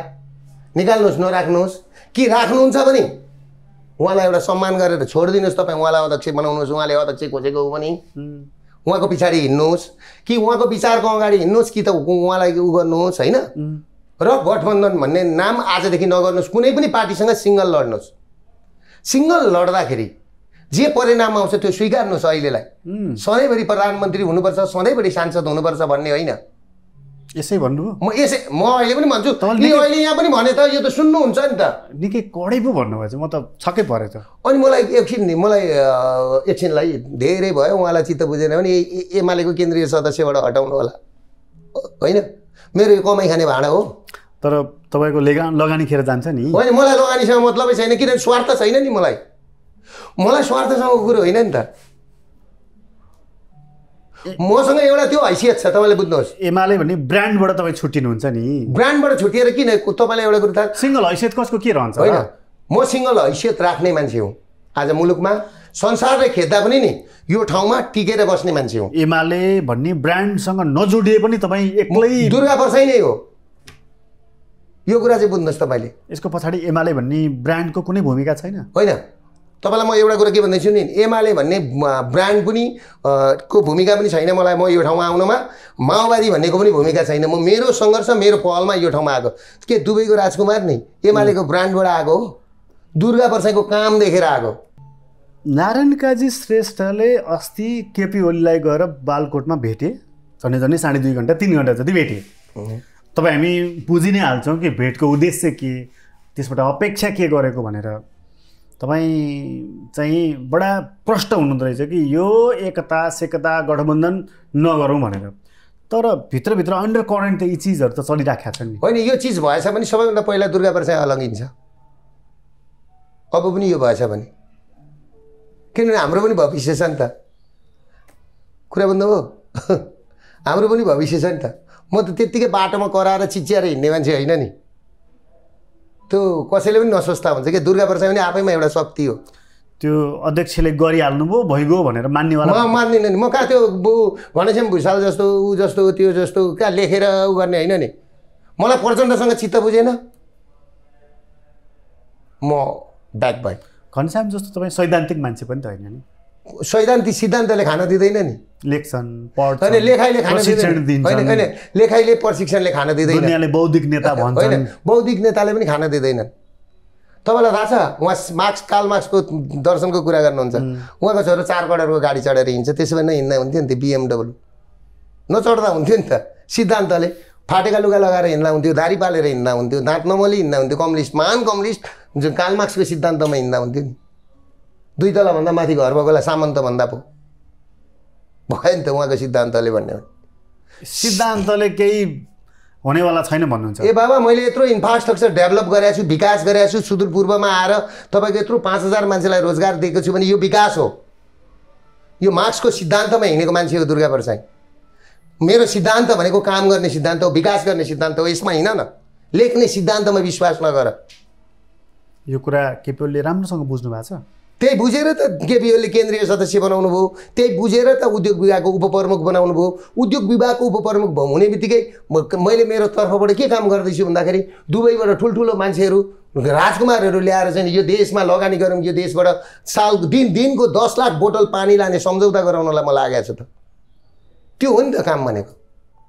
निकाल्नुहोस् नराख्नुहोस्। कि राख्नुहुन्छ भने उहाँलाई एउटा सम्मान गरेर छोडिदिनुहोस् तपाईँ उहाँलाई अध्यक्ष बनाउनुहोस् उहाँले अध्यक्ष खोजेको हो भने। उहाँको पछाडि हिँड्नुहोस्। कि उहाँको विचारको अगाडि हिँड्नुहोस् कि त उहाँलाई उ गर्नुहोस् होइन? र गठबन्धन भन्ने नाम आजदेखि नगर्नुहोस्। कुनै पनि पार्टीसँग सिङ्गल लड्नुहोस्। सिङ्गल लड्दाखेरि जे परिणाम आउँछ त्यो स्वीकार्नुहोस् अहिलेलाई। सधैँभरि प्रधानमन्त्री हुनुपर्छ सधैँभरि सांसद हुनुपर्छ भन्ने होइन। यसै भन्नुभयो म यसै म अहिले पनि भन्छु। अहिले यहाँ पनि भने त यो त सुन्नुहुन्छ नि त। निकै कडै पो भन्नुभयो चाहिँ म त छक्कै परेँ त। अनि मलाई एकछिन नि मलाई एकछिनलाई धेरै भयो। उहाँलाई चित्त बुझेन भने एमालेको केन्द्रीय सदस्यबाट हटाउनु होला। होइन? मेरो यो कमाइ खाने भाँडा हो। तर तपाईँको लेगा लगानी खेर जान्छ नि। होइन मलाई लगानीसँग मतलबै छैन। किनभने स्वार्थ छैन नि मलाई। मलाई स्वार्थसँगको कुरो होइन नि त। मसँग एउटा त्यो हैसियत छ तपाईँले बुझ्नुहोस्। एमाले भन्ने ब्रान्डबाट तपाईँ छुट्टिनुहुन्छ नि। ब्रान्डबाट छुटिएर किन? तपाईँलाई एउटा कुरो थाहा? सिङ्गल हैसियत कसको के रहन्छ? होइन? म सिङ्गल हैसियत राख्ने मान्छे हुँ। आज मुलुकमा संसारले खेद्दा पनि नि यो ठाउँमा टिकेर बस्ने मान्छे हुँ। एमाले भन्ने ब्रान्डसँग नजोडिए पनि तपाईँ एक्लै दुर्गा पर्साई नै हो। यो कुरा चाहिँ बुझ्नुहोस् तपाईँले। यसको पछाडि एमाले भन्ने ब्रान्डको कुनै भूमिका छैन? होइन। तपाईँलाई म एउटा कुरा के भन्दैछु नि एमाले भन्ने ब्रान्ड पनि को भूमिका पनि छैन मलाई म यो ठाउँमा आउनमा। माओवादी भन्नेको पनि भूमिका छैन। म मेरो सङ्घर्ष मेरो पहलमा यो ठाउँमा आएको। के दुबईको राजकुमार नि एमालेको ब्रान्डबाट आएको हो। दुर्गा पर्साईको काम देखेर आएको। नारायण काजी श्रेष्ठले अस्ति केपी ओलीलाई गएर बालकोटमा भेटे। झन्डै झन्डै साढे दुई घन्टा तिन घन्टा जति भेटे। तपाईँ हामी बुझि नै हाल्छौँ कि भेटको उद्देश्य के त्यसबाट अपेक्षा के गरेको भनेर। तपाईँ चाहिँ बडा प्रष्ट हुनुहुँदो रहेछ कि यो एकता सेकता गठबन्धन नगरौँ भनेर। तर भित्रभित्र अन्डर करेन्ट त यी चिजहरू त चलिराखेका छन् नि। होइन यो चिज भएछ भने सबैभन्दा पहिला दुर्गा पर्साई अलगिन्छ। अब पनि यो भएछ भने। किनभने हाम्रो पनि भविष्य छ नि त। कुरा बुझ्नु हो <laughs> हाम्रो पनि भविष्य छ नि त। म त त्यत्तिकै बाटोमा कराएर चिच्याएर हिँड्ने मान्छे होइन नि। त्यो कसैले पनि नसोच्दा हुन्छ कि? दुर्गा पर्साई पनि आफैमा एउटा शक्ति हो। त्यो अध्यक्षले गरिहाल्नुभयो भइगयो भनेर मान्नेवाला म मान्दिनँ नि। म कहाँ त्यो भनेपछि भुषाल जस्तो ऊ जस्तो त्यो जस्तो कहाँ लेखेर उ गर्ने होइन नि? मलाई प्रचण्डसँग चित्त बुझेन। म ब्याक भएँ। घनश्याम जस्तो तपाईँ सैद्धान्तिक मान्छे पनि त होइन नि। सैद्धान्तिक सिद्धान्तले खान दिँदैन नि। लेख्छन् पढ्छन् होइन लेखाइले खान दिँदैन। होइन लेखाइले प्रशिक्षणले खान दिँदैन। बौद्धिक नेता होइन बौद्धिक नेताले पनि खान दिँदैनन् तपाईँलाई थाहा छ उहाँ मार्क्स काल मार्क्सको दर्शनको कुरा गर्नुहुन्छ। उहाँको छोरो चार करोडको गाडी चढेर हिँड्छ त्यसो भए नहिँड्दा हुन्थ्यो नि त बिएमडब्लु नचढ्दा हुन्थ्यो नि त सिद्धान्तले। फाटेका लुगा लगाएर हिँड्दा हुन्थ्यो दारी पालेर हिँड्दा हुन्थ्यो दाँत नमली हिँड्दा हुन्थ्यो कम्युनिस्ट महान कम्युनिस्ट जुन काल मार्क्सको सिद्धान्तमा हिँड्दा हुन्थ्यो नि। दुई तलाभन्दा माथि घर भएकोलाई सामन्त भन्दा पो। भयो नि त उहाँको सिद्धान्तले भन्ने हो। सिद्धान्तले केही हुनेवाला छैन भन्नुहुन्छ। ए बाबा मैले यत्रो इन्फ्रास्ट्रक्चर डेभलप गरेको छु विकास गरेको छु सुदूरपूर्वमा आएर तपाईँको यत्रो पाँच हजार मान्छेलाई रोजगार दिएको छु भने यो विकास हो। यो मार्क्सको सिद्धान्तमा हिँडेको मान्छे हो दुर्गा पर्साई। मेरो सिद्धान्त भनेको काम गर्ने सिद्धान्त हो विकास गर्ने सिद्धान्त हो यसमा हिँड न। लेख्ने सिद्धान्तमा विश्वास नगर। यो कुरा केपी ओलीले राम्रोसँग बुझ्नु भएको छ? त्यही बुझेर त केपिओले केन्द्रीय सदस्य बनाउनु भयो त्यही बुझेर त उद्योग विभागको उपप्रमुख बनाउनु भयो। उद्योग विभागको उपप्रमुख हुने बित्तिकै मैले मेरो तर्फबाट के काम गर्दैछु भन्दाखेरि दुबईबाट ठुल्ठुलो मान्छेहरू राजकुमारहरू ल्याएर चाहिँ यो देशमा लगानी गरौँ यो देशबाट साल दिन दिनको दस लाख बोतल पानी लाने सम्झौता गराउनलाई म लागेको छु त। त्यो हो नि त काम भनेको।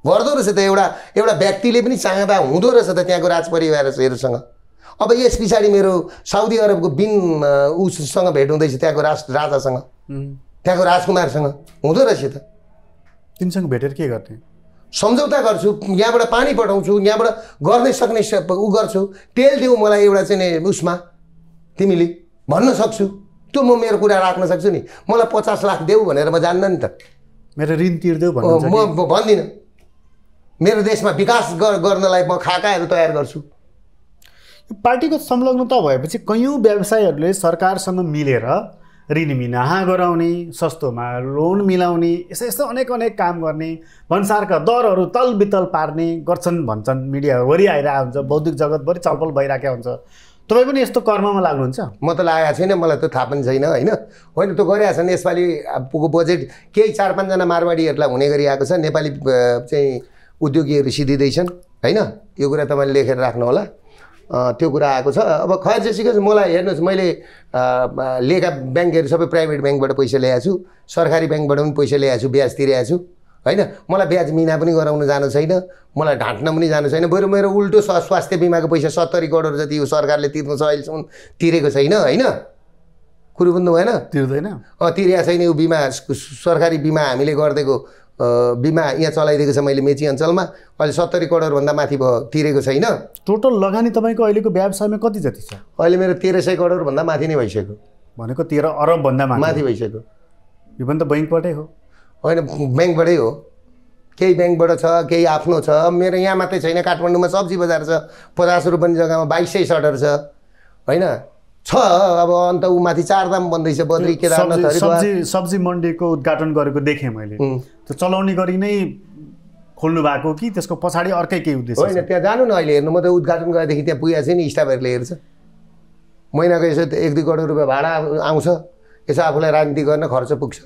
गर्दो रहेछ त एउटा एउटा व्यक्तिले पनि चाहँदा हुँदो रहेछ त त्यहाँको राज परिवारहरूसँग अब यस पछाडि मेरो साउदी अरबको बिन उसँग भेट हुँदैछ त्यहाँको राज राजासँग। त्यहाँको राजकुमारसँग। हुँदो रहेछ त। तिमीसँग भेटेर के गर्ने? सम्झौता गर्छु यहाँबाट पानी पठाउँछु यहाँबाट गर्नै सक्ने उ गर्छु। तेल देऊ मलाई एउटा चाहिँ नि उसमा तिमीले। भन्न सक्छु। त्यो म मेरो कुरा राख्न सक्छु नि। मलाई पचास लाख देऊ भनेर म जान्न नि त। मेरो ऋण तिर्देऊ म म भन्दिनँ। मेरो देशमा विकास गर- गर्नलाई म खाकाहरू तयार गर्छु? पार्टीको संलग्नता भएपछि कैयौँ व्यवसायीहरूले सरकारसँग मिलेर ऋण मिनाहा गराउने सस्तोमा लोन मिलाउने यस्तो यस्तो अनेक अनेक काम गर्ने भन्सारका दरहरू तल बितल पार्ने गर्छन् भन्छन्। मिडियाभरि आइरहेको हुन्छ बौद्धिक जगतभरि छलफल भइरहेको हुन्छ। तपाईँ पनि यस्तो कर्ममा लाग्नुहुन्छ? म त लागेको छैन मलाई त थाहा पनि छैन होइन? होइन त्यो गरिरहेको छ नि यसपालि बजेट केही चार पाँचजना मारवाडीहरूलाई हुने गरिरहेको छ नेपाली चाहिँ उद्योगीहरू सिधिँदैछन् होइन? यो कुरा तपाईँले लेखेर राख्नु होला। त्यो कुरा आएको छ। अब खैर जेसीको मलाई हेर्नुहोस् मैले लिएका ब्याङ्कहरू सबै प्राइभेट ब्याङ्कबाट पैसा ल्याएको छु। सरकारी ब्याङ्कबाट पनि पैसा ल्याएको छु ब्याज तिरेको छु। होइन? मलाई ब्याज मिना पनि गराउनु जानु छैन। मलाई ढाँट्न पनि जानु छैन। बरु मेरो उल्टो स्वा स्वास्थ्य बिमाको पैसा सत्तरी करोड जति यो सरकारले तिर्नु छ अहिलेसम्म तिरेको छैन होइन? कुरो बुझ्नु भएन तिर्दैन। अँ तिरेको छैन। यो बिमा सरकारी बिमा हामीले गरिदिएको बिमा यहाँ चलाइदिएको छ मैले मेची अञ्चलमा। अहिले सत्तरी करोडभन्दा माथि भयो तिरेको छैन। टोटल लगानी तपाईँको अहिलेको व्यवसायमा कति जति छ? अहिले मेरो तेह्र सय करोडभन्दा माथि नै भइसक्यो। भनेको तेह्र अरबभन्दा माथि। भइसक्यो। यो पनि त बैङ्कबाटै हो। होइन ब्याङ्कबाटै हो। केही ब्याङ्कबाट छ केही आफ्नो छ। मेरो यहाँ मात्रै छैन। काठमाडौँमा सब्जी बजार छ पचास रुपियाँ जग्गामा बाइस सय सटर छ। होइन? छ अब अन्त ऊ माथि चारधाम बन्दैछ बद्री केदारनाथ सब्जी मन्डीको उद्घाटन गरेको देखेँ मैले। त्यो चलाउने गरी नै खोल्नु भएको कि त्यसको पछाडि अर्कै केही उद्देश्य होइन त्यहाँ जानु न अहिले हेर्नु। म त उद्घाटन गरेदेखि त्यहाँ पुगेको छु नि स्टाफहरूले हेर्छ। महिनाको यसो एक दुई करोड रुपियाँ भाडा आउँछ यसो आफूलाई राजनीति गर्न खर्च पुग्छ।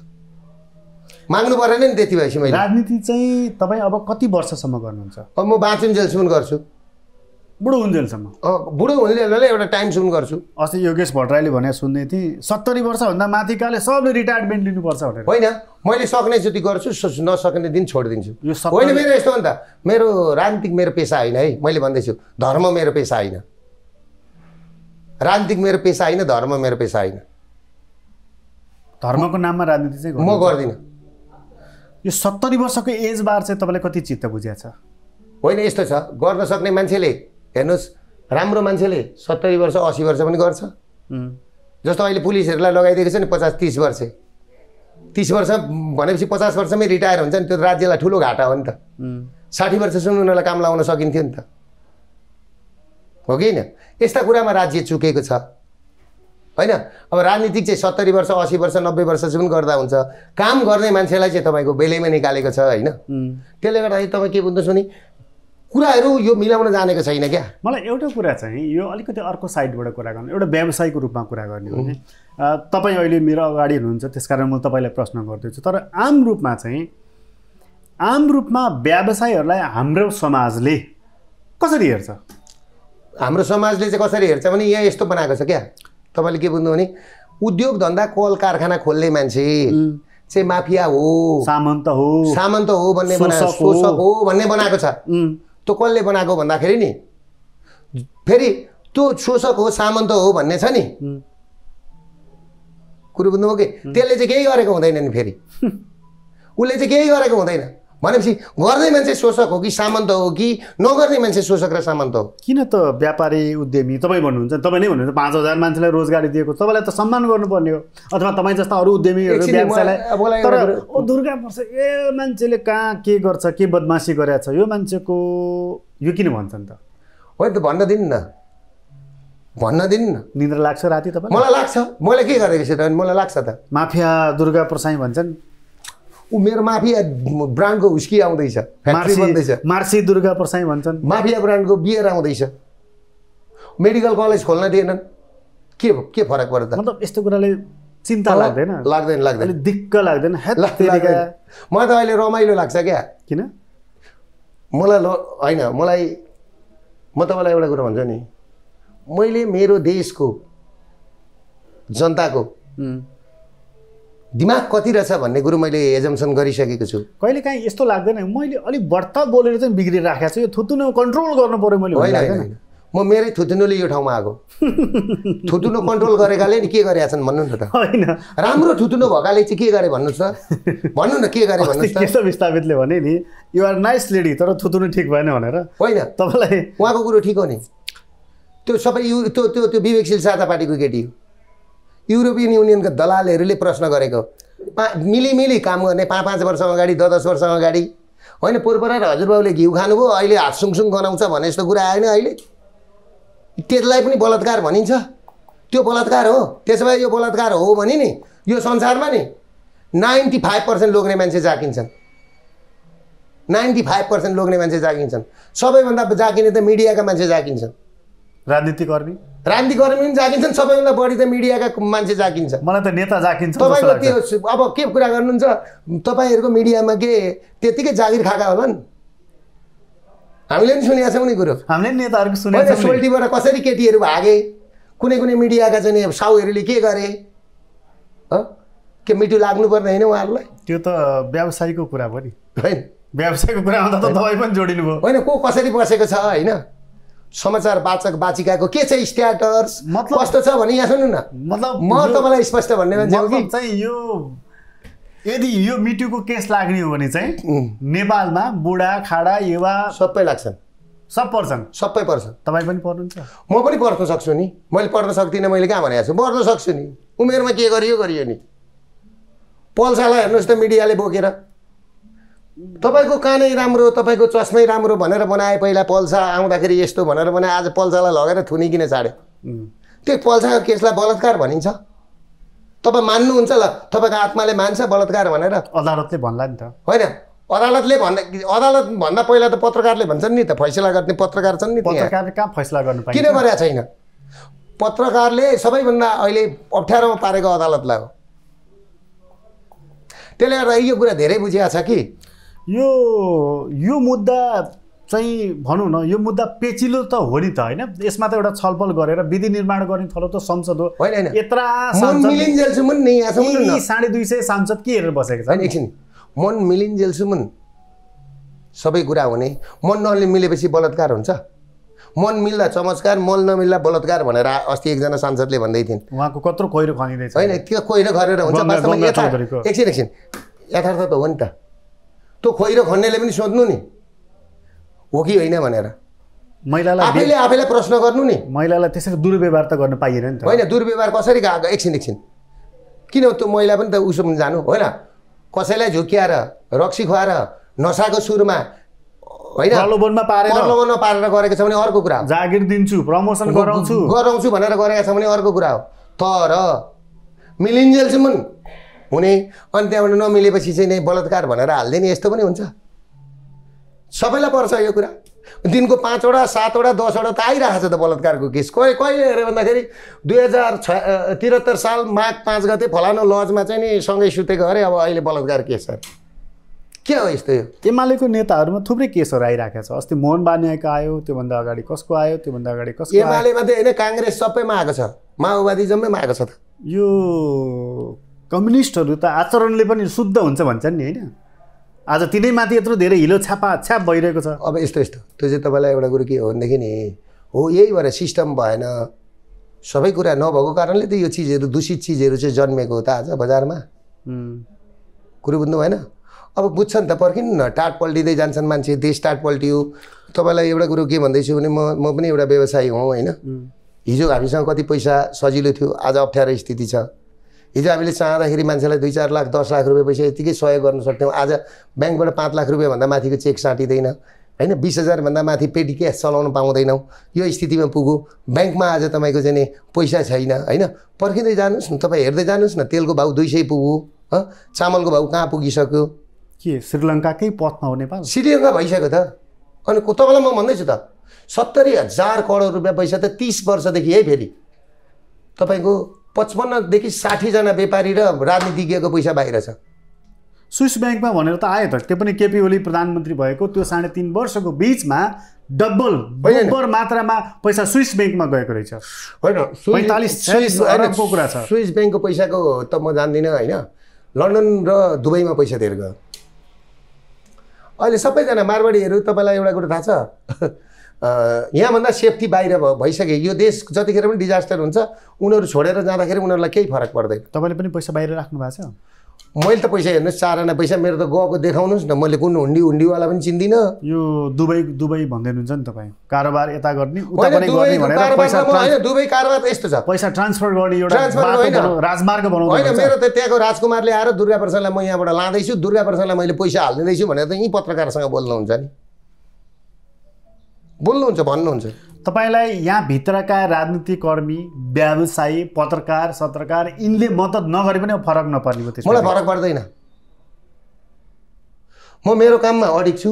माग्नु परेन नि त्यति भएपछि मैले। राजनीति चाहिँ तपाईँ अब कति वर्षसम्म गर्नुहुन्छ? अब म बाँचुन्जेलसम्म गर्छु। बुढो हुन्जेलसम्म बुढो हुनेले एउटा टाइमसम्म गर्छु। अस्ति योगेश भट्टराईले भने सुन्दै थिएँ सत्तरी वर्षभन्दा माथिकाले सबले रिटायरमेन्ट लिनुपर्छ भनेर। होइन मैले सक्ने जति गर्छु नसक्ने दिन छोडिदिन्छु। होइन मेरो यस्तो हो नि त। मेरो राजनीतिक मेरो पेसा होइन है मैले भन्दैछु धर्म मेरो पेसा होइन। राजनीतिक मेरो पेसा होइन धर्म मेरो पेसा होइन। धर्मको नाममा राजनीति चाहिँ म। गर्दिनँ। यो सत्तरी वर्षको एज बार चाहिँ तपाईँलाई कति चित्त बुझिएको छ? होइन यस्तो छ गर्न सक्ने मान्छेले हेर्नुहोस् राम्रो मान्छेले सत्तरी वर्ष असी वर्ष पनि गर्छ। जस्तो अहिले पुलिसहरूलाई लगाइदिएको छ नि पचास तिस वर्ष। तिस वर्ष भनेपछि पचास वर्षमै रिटायर हुन्छ नि त्यो राज्यलाई ठुलो घाटा हो नि त। साठी वर्षसम्म उनीहरूलाई काम लाउन सकिन्थ्यो नि त। हो कि होइन? यस्ता कुरामा राज्य चुकेको छ। होइन? अब राजनीतिक चाहिँ सत्तरी वर्ष असी वर्ष नब्बे वर्षसम्म गर्दा हुन्छ। काम गर्ने मान्छेलाई चाहिँ तपाईँको बेलैमा निकालेको छ होइन। त्यसले गर्दाखेरि तपाईँ के बुझ्नुहोस् भने कुराहरू यो मिलाउन जानेको छैन क्या? मलाई एउटा कुरा चाहिँ यो अलिकति अर्को साइडबाट कुरा गर्नु एउटा व्यवसायको रूपमा कुरा गर्ने हो भने तपाईँ अहिले मेरो अगाडि हुनुहुन्छ त्यसकारण म तपाईँलाई प्रश्न गर्दैछु। तर आम रूपमा चाहिँ आम रूपमा व्यवसायहरूलाई हाम्रो समाजले कसरी हेर्छ? हाम्रो समाजले चाहिँ कसरी हेर्छ भने यहाँ यस्तो बनाएको छ क्या। तपाईँले के बुझ्नु भने उद्योग धन्दा कल कारखाना खोल्ने मान्छे चाहिँ माफिया हो। सामन्त हो। सामन्त हो भन्ने शोषक हो। भन्ने बनाएको छ। त्यो कसले बनाएको भन्दाखेरि नि? फेरि त्यो शोषक हो सामन्त हो भन्ने छ नि। कुरो बुझ्नुभयो कि? त्यसले चाहिँ केही गरेको हुँदैन नि फेरि। <laughs> उसले चाहिँ केही गरेको हुँदैन। भनेपछि गर्ने मान्छे शोषक हो कि सामन्त हो कि नगर्ने मान्छे शोषक र सामन्त हो? किन त व्यापारी उद्यमी तपाईँ भन्नुहुन्छ तपाईँ नै भन्नुहुन्छ पाँच हजार मान्छेलाई रोजगारी दिएको तपाईँलाई त सम्मान गर्नुपर्ने हो। अथवा तपाईँ जस्ता अरू उद्यमीहरू व्यवसायलाई तर दुर्गा पर्छ ए मान्छेले कहाँ के गर्छ के बदमासी गरेछ यो मान्छेको यो किन भन्छन् त? होइन त भन्न दिनु न। भन्न दिनु न। लाग्छ राति तपाईँ मलाई लाग्छ। मैले के गरेको छु त? मलाई लाग्छ त। माफिया दुर्गा प्रसाई भन्छन् ऊ मेरो माफिया ब्रान्डको हुस्की आउँदैछ फ्याक्ट्री बन्दैछ। मार्सी मार्सी दुर्गा प्रसाई भन्छन्। माफिया ब्रान्डको बियर आउँदैछ। मेडिकल कलेज खोल्न दिएनन्। के के फरक पर्यो त? मतलब यस्तो कुराले चिन्ता लाग्दैन। लाग्दैन लाग्दैन। दिक्क लाग्दैन। मलाई त अहिले रमाइलो लाग्छ क्या। किन? मलाई ल होइन मलाई म तपाईँलाई एउटा कुरा भन्छु नि। मैले मेरो देशको जनताको। दिमाग कति रहेछ भन्ने कुरो मैले एजम्सन गरिसकेको छु। कहिले काहीँ यस्तो लाग्दैन। मैले अलिक बढ्ता बोलेर चाहिँ बिग्रिराखेको छु। यो थुतुनो कन्ट्रोल गर्नु पऱ्यो मैले होइन। म मेरै थुतुनुले यो ठाउँमा आएको थुतुनु कन्ट्रोल गरेकाले नि के गरेका छन् भन्नु न त। होइन। राम्रो थुतुनु भएकाले चाहिँ के गरे भन्नुहोस् त? भन्नु न के गरे भन्नुहोस् त? केशव स्थापितले भने नि युआर नाइस लेडी तर थुतुनु ठिक भएन भनेर। होइन। तपाईँलाई उहाँको कुरो ठिक हो नि। त्यो सबै यु त्यो त्यो त्यो विवेकशील साझा पार्टीको केटी हो। युरोपियन युनियनका दलालहरूले प्रश्न गरेको पा मिलिमिली काम गर्ने पाँच पाँच वर्ष अगाडि दस दस वर्ष अगाडि होइन पोहोर र हजुरबाउले घिउ खानुभयो अहिले हात सुङसुङ गनाउँछ भने जस्तो कुरा आएन अहिले। त्यसलाई पनि बलात्कार भनिन्छ। त्यो बलात्कार हो। त्यसो भए यो बलात्कार हो भने नि यो संसारमा नि नाइन्टी फाइभ पर्सेन्ट लोग्ने मान्छे जाकिन्छन् नाइन्टी फाइभ पर्सेन्ट लोग्ने मान्छे जागिन्छन्। सबैभन्दा जाकिने त मिडियाका मान्छे जाकिन्छन् राजनीतिकर्मी राजनीतिकर्मी पनि जाकिन्छन् सबैभन्दा बढी त मिडियाका मान्छे जाकिन्छ मलाई त नेता जाकिन्छ तपाईँको। त्यो अब के कुरा गर्नुहुन्छ? तपाईँहरूको मिडियामा के त्यत्तिकै जागिर खाएका होलान्? हामीले पनि सुनेका छौँ नि कुरो। हामीले नि नेताहरूको सुनेको नि। सोल्टीबाट कसरी केटीहरू भागे? कुनै कुनै मिडियाका चाहिँ नि साउहरूले के गरे? हँ? के मिठो लाग्नु पर्ने होइन उहाँहरूलाई? त्यो त व्यवसायको कुरा भयो नि। होइन। व्यवसायको कुरा आउँदा त तपाईँ पनि जोडिनु भयो। होइन को कसरी बसेको छ होइन? समाचार वाचक वाचिकाको के छ स्ट्याटस मतलब- कस्तो छ भने यहाँ सुन्नु न। मतलब म तपाईँलाई स्पष्ट भन्ने मान्छे हो कि? चाहिँ यो यदि यो मिटुको केस लाग्ने हो भने चाहिँ नेपालमा बुढा खाडा युवा सबै लाग्छन्। सब पर्छन्। सबै पर्छ तपाईँ पनि पर्नुहुन्छ। म पनि पढ्न सक्छु नि। मैले पढ्न सक्दिनँ मैले कहाँ भनेको छु? पढ्न सक्छु नि। उमेरमा के गरियो गरियो नि। पल्सालाई हेर्नुहोस् त मिडियाले बोकेर। तपाईँको कानै राम्रो तपाईँको चस्मै राम्रो भनेर बनाए पहिला पल्सा आउँदाखेरि यस्तो भनेर बनाए आज पल्सालाई लगेर थुनिकिन छाड्यो त्यो पल्साको केसलाई बलात्कार भनिन्छ? तपाईँ मान्नुहुन्छ ल तपाईँको आत्माले मान्छ बलात्कार भनेर। अदालतले भन्ला नि त। होइन अदालतले भन्दा अदालत भन्दा पहिला त पत्रकारले भन्छन् नि त फैसला गर्ने पत्रकार छन् नि पत्रकारले कहाँ फैसला गर्नु किन गरेका छैन? पत्रकारले सबैभन्दा अहिले अप्ठ्यारोमा पारेको अदालतलाई हो। त्यसले गर्दा यो कुरा धेरै बुझिया छ कि? यो यो मुद्दा चाहिँ भनौँ न यो मुद्दा पेचिलो त हो नि त होइन? यसमा त एउटा छलफल गरेर विधि निर्माण गर्ने थलो त संसद हो। यत्रा साढे दुई सय सांसद के हेरेर बसेको छ एकछिन। मन मिलिन्जेलसम्म सबै कुरा हुने। मन नले मिलेपछि बलात्कार हुन्छ। मन मिल्दा चमत्कार मन नमिल्दा बलात्कार भनेर अस्ति एकजना सांसदले भन्दै थिइन्। उहाँको कत्रो खोइरो खनिँदैछ। होइन त्यो खोइरो गरेर हुन्छ। एकछिन एकछिन। यथार्थ त हो नि त। त्यो खोइरो खन्नेले पनि सोध्नु नि। हो कि होइन भनेर। महिलालाई आफैले आफैलाई प्रश्न गर्नु नि। महिलालाई त्यसरी दुर्व्यवहार त गर्न पाइएन नि त। होइन दुर्व्यवहार कसरी गएको एकछिन एकछिन। किन त्यो महिला पनि त उसो पनि जानु होइन? कसैलाई झुक्क्याएर रक्सी खुवाएर नसाको सुरुमा होइन? प्रलोभनमा पारेर। प्रलोभनमा पारेर गरेको छ भने अर्को कुरा हो। जागिर दिन्छु प्रमोसन गराउँछु। गराउँछु भनेर गरेका छ भने अर्को कुरा हो। तर मिलिन्जेलसम्म हुने। अनि त्यहाँबाट नमिलेपछि चाहिँ नै बलात्कार भनेर हालिदिने यस्तो पनि हुन्छ। सबैलाई पर्छ यो कुरा। दिनको पाँचवटा सातवटा दसवटा त आइरहेको छ त बलात्कारको केस। कहिले कहिले हेऱ्यो भन्दाखेरि दुई हजार छ त्रिहत्तर साल माघ पाँच गते फलानु लजमा चाहिँ नि सँगै सुतेको अरे अब अहिले बलात्कार केस छ। के हो यस्तो यो? एमालेको नेताहरूमा थुप्रै केसहरू आइरहेको छ। अस्ति मोहन बानियाको आयो त्योभन्दा अगाडि कसको आयो त्योभन्दा अगाडि कसको एमाले मात्रै होइन काङ्ग्रेस सबैमा आएको छ। माओवादी जम्मैमा आएको छ त। यो कम्युनिस्टहरू त आचरणले पनि शुद्ध हुन्छ भन्छन् नि होइन? आज तिनैमाथि यत्रो धेरै हिलो छापा छ्याप भइरहेको छ। अब यस्तो यस्तो। त्यो चाहिँ तपाईँलाई एउटा कुरो के हो भनेदेखि नि हो यही भएर सिस्टम भएन सबै कुरा नभएको कारणले त यो चिजहरू दूषित चिजहरू चाहिँ जन्मेको हो त आज बजारमा। कुरो बुझ्नु भएन? अब बुझ्छ नि त पर्खिनु न टाट पल्टिँदै जान्छन् मान्छे देश टाट पल्टियो। तपाईँलाई एउटा कुरो के भन्दैछु भने म म पनि एउटा व्यवसायी हुँ होइन? हिजो हामीसँग कति पैसा सजिलो थियो आज अप्ठ्यारो स्थिति छ। हिजो हामीले चाहँदाखेरि मान्छेलाई दुई चार लाख दस लाख रुपियाँ पैसा यतिकै सहयोग गर्न सक्थ्यौँ। आज ब्याङ्कबाट पाँच लाख रुपियाँभन्दा माथिको चेक साटिँदैन। होइन बिस हजारभन्दा माथि पेटी क्यास चलाउन पाउँदैनौँ। यो स्थितिमा पुग्यो ब्याङ्कमा आज तपाईँको चाहिँ नि पैसा छैन होइन? पर्खिँदै जानुहोस् न तपाईँ हेर्दै जानुहोस् न तेलको भाउ दुई सय पुग्यो। हँ? चामलको भाउ कहाँ पुगिसक्यो? के श्रीलङ्काकै पथमा हो नेपाल? श्रीलङ्का भइसक्यो त। अनि तपाईँलाई म भन्दैछु त सत्तरी हजार करोड रुपियाँ पैसा त तिस वर्षदेखि है फेरि। तपाईँको पचपन्नदेखि साठीजना व्यापारी र राजनीतिज्ञको पैसा बाहिर छ। स्विस ब्याङ्कमा भनेर त आयो त। त्यो पनि केपी ओली प्रधानमन्त्री भएको। त्यो साढे तिन वर्षको बिचमा डबल। डब्बर मात्रामा पैसा स्विस ब्याङ्कमा गएको रहेछ। होइन कुरा छ। स्विस ब्याङ्कको पैसाको त म जान्दिनँ होइन। लन्डन र दुबईमा पैसा धेरै गयो। अहिले सबैजना मारवाडीहरू तपाईँलाई एउटा कुरो थाहा छ? यहाँभन्दा सेफ्टी बाहिर भइसक्यो। यो देश जतिखेर पनि डिजास्टर हुन्छ उनीहरू छोडेर जाँदाखेरि उनीहरूलाई केही फरक पर्दैन। तपाईँले पनि पैसा बाहिर राख्नु भएको छ? मैले त पैसा हेर्नुहोस् चार आना पैसा मेरो त गएको देखाउनुहोस् न। मैले कुन हुन्डी हुन्डीवाला पनि चिन्दिनँ। यो दुबई दुबई भन्दै हुनुहुन्छ नि तपाईँ। कारोबार यता गर्ने होइन दुबई कारोबार यस्तो छ। पैसा ट्रान्सफर गर्ने एउटा राजमार्ग होइन। मेरो त त्यहाँको राजकुमारले आएर दुर्गा प्रसादलाई म यहाँबाट लाँदैछु। दुर्गा प्रसादलाई मैले पैसा हालिदिँदैछु भनेर त यहीँ पत्रकारसँग बोल्नुहुन्छ नि। बोल्नुहुन्छ भन्नुहुन्छ। तपाईँलाई यहाँ भित्रका राजनीतिक कर्मी व्यवसायी पत्रकार सत्रकार यिनले मद्दत नगरे पनि फरक नपर्ने भयो त्यसमा। मलाई फरक पर्दैन। म मेरो काममा अडिक छु।